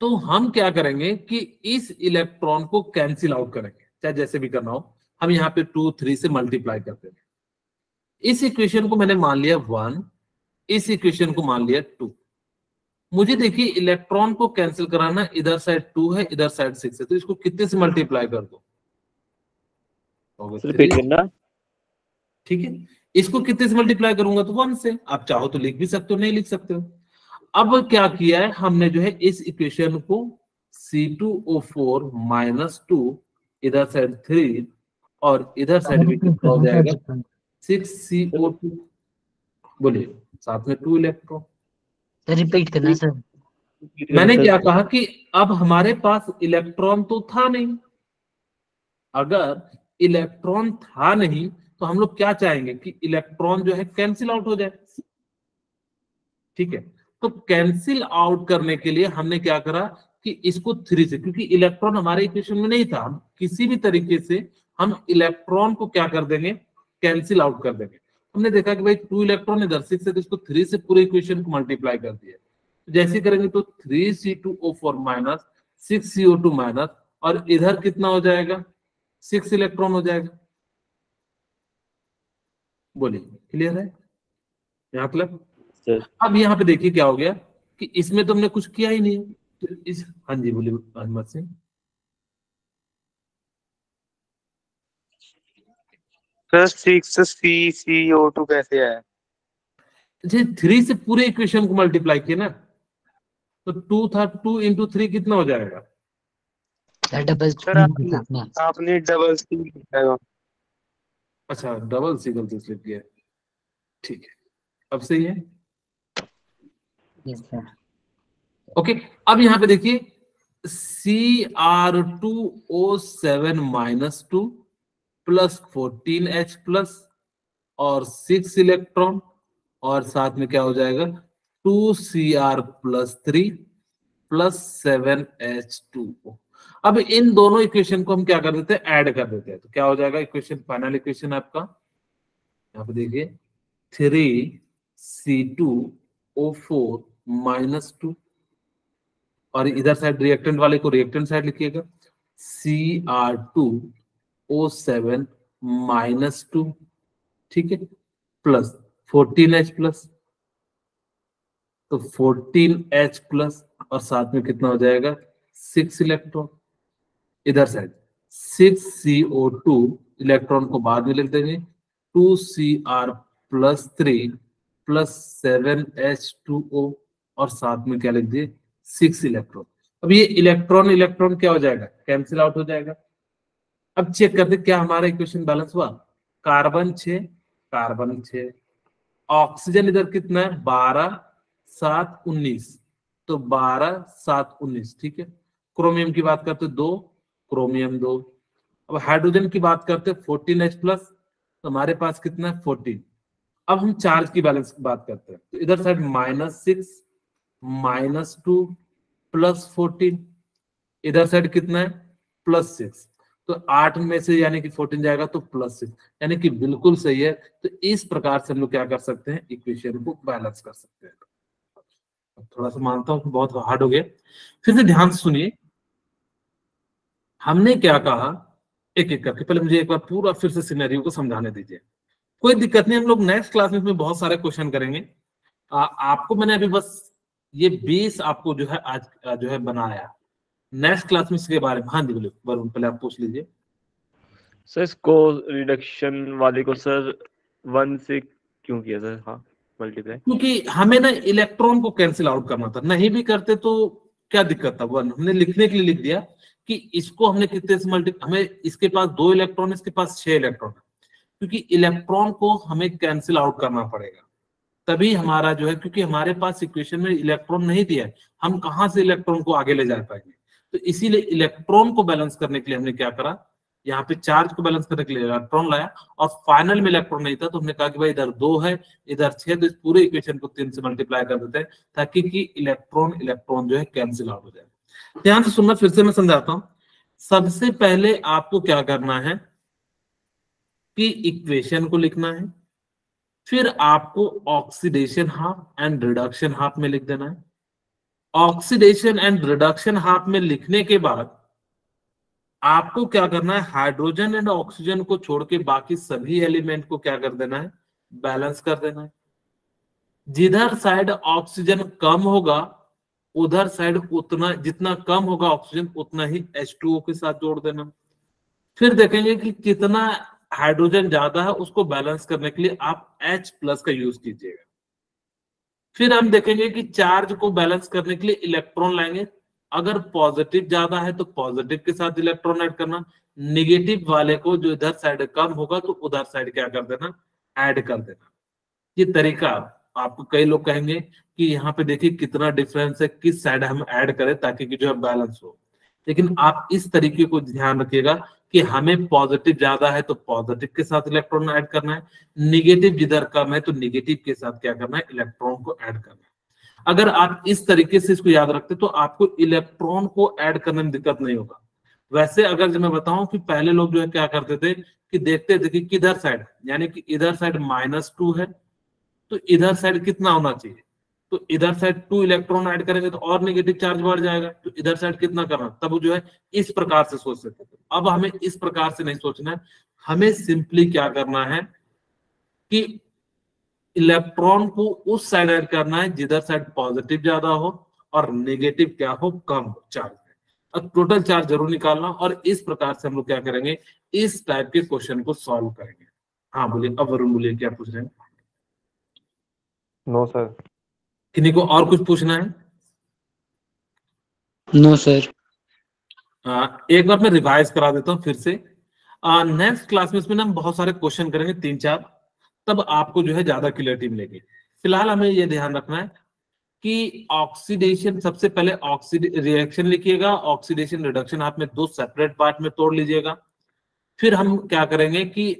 तो हम क्या करेंगे कि इस इलेक्ट्रॉन को कैंसिल आउट करेंगे। चाहे जैसे भी करना हो हम यहाँ पे टू थ्री से मल्टीप्लाई करते हैं। इस इक्वेशन को मैंने मान लिया वन इस इक्वेशन को मान लिया टू। मुझे देखिए इलेक्ट्रॉन को कैंसिल कराना इधर साइड टू है इधर साइड सिक्स है तो इसको कितने से मल्टीप्लाई कर दो? हो। रिपीट करना ठीक है? इसको कितने से मल्टीप्लाई करूँगा तो वन से। आप चाहो तो लिख भी सकते हो नहीं लिख सकते हो। अब क्या किया है? हमने जो है इस इक्वेशन को C2O4 माइनस टू इधर साइड थ्री और इधर साइड भी कितना हो जाएगा। सिक्स सी ओ टू बोलिए साथ में टू इलेक्ट्रॉन रिपीट करना सर मैंने क्या कहा कि अब हमारे पास इलेक्ट्रॉन तो था नहीं। अगर इलेक्ट्रॉन था नहीं तो हम लोग क्या चाहेंगे कि इलेक्ट्रॉन जो है कैंसिल आउट हो जाए? ठीक है? तो कैंसिल आउट करने के लिए हमने क्या करा कि इसको थ्री से, क्योंकि इलेक्ट्रॉन हमारे इक्वेशन में नहीं था। हम किसी भी तरीके से हम इलेक्ट्रॉन को क्या कर देंगे? कैंसिल आउट कर देंगे। हमने देखा कि भाई टू इलेक्ट्रॉन इधर सिक्स है तो इसको थ्री से पूरे इक्वेशन को मल्टीप्लाई कर दिया। तो जैसे करेंगे तो three C two O four minus six C O two minus और इधर कितना हो जाएगा? सिक्स इलेक्ट्रॉन हो जाएगा। बोलिए क्लियर है? यहाँ तक? अब यहाँ पे देखिए क्या हो गया कि इसमें तो हमने कुछ किया ही नहीं। तो इस हाँ जी बोलिए Ahmad Singh. Sir six C C O two कैसे आया जी थ्री से पूरे इक्वेशन को मल्टीप्लाई किया ना तो टू था टू इंटू थ्री कितना हो जाएगा? डबल सर आपने आपने डबल सी लिखा अच्छा डबल सी गलती से लिख दिया। ठीक है अब सही है? यस सर ओके अब यहाँ पे देखिए C R two O seven minus two plus fourteen H plus और सिक्स इलेक्ट्रॉन और साथ में क्या हो जाएगा? Two C R plus three plus seven H two अब इन दोनों इक्वेशन को हम क्या कर देते हैं? ऐड कर देते हैं। तो क्या हो जाएगा? इक्वेशन फाइनल इक्वेशन आपका। यहाँ पे देखिए। Three C two O four minus two और इधर साइड रिएक्टेंट वाले को रिएक्टेंट साइड लिखिएगा। C R two O seven minus two ठीक है? प्लस फोर्टीन एच प्लस तो फोर्टीन एच प्लस और साथ में कितना हो जाएगा? सिक्स इलेक्ट्रॉन इधर side six C O two electron को बाद में लिख देंगे। Two C R plus three plus seven H two O और साथ में क्या लिख दिए? सिक्स इलेक्ट्रॉन अब ये इलेक्ट्रॉन इलेक्ट्रॉन क्या हो जाएगा? कैंसिल आउट हो जाएगा। अब चेक करते क्या हमारा इक्वेशन बैलेंस हुआ? कार्बन छ कार्बन छ ऑक्सीजन इधर कितना है? बारह, सात, उन्नीस। तो बारह, सात, उन्नीस, ठीक है? क्रोमियम की बात करते दो क्रोमियम दो। अब हाइड्रोजन की बात करते फोर्टीन एच प्लस तो हमारे पास कितना है? फोर्टीन अब हम चार्ज की बैलेंस की बात करते हैं। तो इधर side minus six minus two plus fourteen इधर साइड कितना है? प्लस सिक्स तो आठ में से यानी कि फोर्टीन जाएगा तो प्लस सिक्स यानी कि बिल्कुल सही है। तो इस प्रकार से हम लोग क्या कर सकते हैं? इक्वेशन को बैलेंस कर सकते हैं। थोड़ा सा मानता हूँ बहुत हार्ड हो गया। फिर से ध्यान सुनिए। हमने क्या कहा? एक एक करके। पहले मुझे एक बार पूरा फिर से सिनेरियो को समझाने दीजिए। कोई दिक्कत नहीं हम लोग नेक्स्ट क्लास में इसमें बहुत सारे क्वेश्चन करेंगे। आ, आपको मैंने अभी बस ये बेस आपको जो है आज जो है बनाया। नेक्स्ट क्लास में इसके बारे में। हाँ जी बोले वरुण पहले आप पूछ लीजिए। सर इसको रिडक्शन वाले को सर वन से क्यों किया सर? हाँ मल्टीप्लाई क्योंकि हमें ना इलेक्ट्रॉन को कैंसिल आउट करना था। नहीं भी करते तो क्या दिक्कत था? वन हमने लिखने के लिए लिख दिया कि इसको हमने कितने से मल्टी हमें इसके पास दो इलेक्ट्रॉन इसके पास छह इलेक्ट्रॉन क्योंकि इलेक्ट्रॉन को हमें कैंसिल आउट करना पड़ेगा। तभी हमारा जो है क्योंकि हमारे पास इक्वेशन में इलेक्ट्रॉन नहीं दिया है हम कहाँ से इलेक्ट्रॉन को आगे ले जा पाएँगे? तो इसीलिए इलेक्ट्रॉन को बैलेंस करने के लिए हमने क्या करा? यहाँ पे चार्ज को बैलेंस करने के लिए इलेक्ट्रॉन लाया और फाइनल में इलेक्ट्रॉन नहीं था तो हमने कहा कि भाई इधर दो है, इधर छह तो इस पूरे इक्वेशन को तीन से मल्टीप्लाई कर देते हैं ताकि कि इलेक्ट्रॉन इलेक्ट्रॉन जो है कैंसिल आउट हो जाए। ध्यान से सुनना, फिर से मैं समझाता हूँ। सबसे पहले आपको क्या करना है कि इक्वेशन को लिखना है, फिर आपको oxidation half and reduction half में लिख देना है। ऑक्सीडेशन एंड रिडक्शन हाफ़ में लिखने के बाद आपको क्या करना है? हाइड्रोजन एंड ऑक्सीजन को छोड़ के बाकी सभी एलिमेंट को क्या कर देना है? बैलेंस कर देना है। जिधर साइड ऑक्सीजन कम होगा, उधर साइड उतना, जितना कम होगा ऑक्सीजन उतना ही H2O के साथ जोड़ देना। फिर देखेंगे कि कितना हाइड्रोजन ज़्यादा है, उसको बैलेंस करने के लिए आप H प्लस का यूज़ कीजिएगा। फिर हम देखेंगे कि चार्ज को बैलेंस करने के लिए इलेक्ट्रॉन लाएँगे। अगर पॉजिटिव ज़्यादा है तो पॉजिटिव के साथ इलेक्ट्रॉन ऐड करना। निगेटिव वाले को जो इधर साइड कम होगा तो उधर साइड क्या कर देना? ऐड कर देना। ये तरीका आपको कई लोग कहेंगे कि यहाँ पे देखिए कितना डिफरेंस है, किस साइड हम ऐड करें ताकि कि जो है बैलेंस हो। लेकिन आप इस तरीके को ध्यान रखिएगा कि हमें पॉजिटिव ज़्यादा है तो पॉजिटिव के साथ इलेक्ट्रॉन ऐड करना है। निगेटिव जिधर कम है तो निगेटिव के साथ क्या करना है? इलेक्ट्रॉन को ऐड करना है। अगर आप इस तरीके से इसको याद रखते तो आपको इलेक्ट्रॉन को ऐड करने में दिक्कत नहीं होगा। वैसे अगर जो मैं बताऊँ कि पहले लोग जो है क्या करते थे कि देखते थे कि किधर साइड यानी कि इधर साइड माइनस टू है तो इधर साइड कितना होना चाहिए? तो इधर साइड टू इलेक्ट्रॉन ऐड करेंगे तो और नेगेटिव चार्ज बढ़ जाएगा। तो इधर साइड कितना करना तब जो है इस प्रकार से सोच सकते थे। अब हमें इस प्रकार से नहीं सोचना है। हमें सिंपली क्या करना है कि इलेक्ट्रॉन को उस साइड ऐड करना है जिधर साइड पॉजिटिव ज़्यादा हो और नेगेटिव क्या हो, कम हो चार्ज अब टोटल चार्ज ज़रूर निकालना और इस प्रकार से हम लोग क्या करेंगे, इस टाइप के क्वेश्चन को सॉल्व करेंगे। हाँ बोलिए। अब वरुण, बोलिए, क्या पूछ रहे हैं? नो सर किन्हीं को और कुछ पूछना है? नो no, सर एक बार मैं रिवाइज करा देता हूँ फिर से। नेक्स्ट क्लास में इसमें ना हम बहुत सारे क्वेश्चन करेंगे तीन चार। तब आपको जो है ज़्यादा क्लियरिटी मिलेगी। फ़िलहाल हमें ये ध्यान रखना है कि ऑक्सीडेशन सबसे पहले ऑक्सीड रिएक्शन लिखिएगा। ऑक्सीडेशन रिडक्शन आप में दो सेपरेट पार्ट में तोड़ लीजिएगा। फिर हम क्या करेंगे कि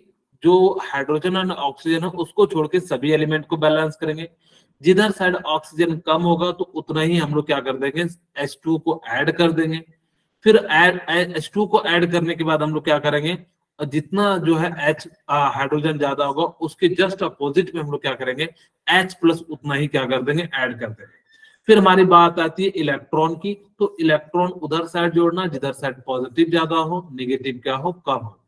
जो हाइड्रोजन और ऑक्सीजन है उसको छोड़ के सभी एलिमेंट को बैलेंस करेंगे। जिधर साइड ऑक्सीजन कम होगा तो उतना ही हम लोग क्या कर देंगे? H2 को ऐड कर देंगे। फिर ऐड H2 को ऐड करने के बाद हम लोग क्या करेंगे? जितना जो है एच हाइड्रोजन ज़्यादा होगा, उसके जस्ट अपोजिट में हम लोग क्या करेंगे? एच प्लस उतना ही क्या कर देंगे? ऐड कर देंगे। फिर हमारी बात आती है इलेक्ट्रॉन की तो इलेक्ट्रॉन उधर साइड जोड़ना, जिधर साइड पॉजिटिव ज़्यादा हो निगेटिव क्या हो, कम हो।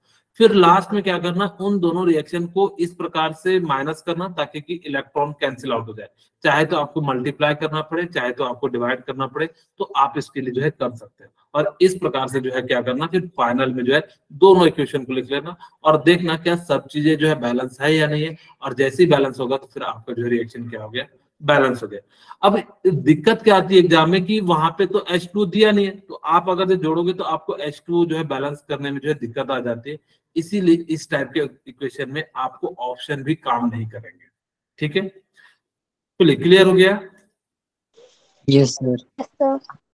फिर लास्ट में क्या करना, उन दोनों रिएक्शन को इस प्रकार से माइनस करना ताकि कि इलेक्ट्रॉन कैंसिल आउट हो जाए। चाहे तो आपको मल्टीप्लाई करना पड़े, चाहे तो आपको डिवाइड करना पड़े तो आप इसके लिए जो है कर सकते हैं। और इस प्रकार से जो है क्या करना, फिर फाइनल में जो है दोनों इक्वेशन को लिख लेना और देखना क्या सब चीज़ें जो है बैलेंस है या नहीं है। और जैसे ही बैलेंस होगा तो फिर आपका जो रिएक्शन क्या हो गया? बैलेंस हो गया। अब दिक्कत क्या आती है एग्ज़ाम में कि वहाँ पे तो H2 दिया नहीं है तो आप अगर जोड़ोगे तो आपको एच टू जो है बैलेंस करने में जो है दिक्कत आ जाती है। इसीलिए इस टाइप के इक्वेशन में आपको ऑप्शन भी काम नहीं करेंगे। ठीक है? तो क्लियर हो गया? Yes sir sir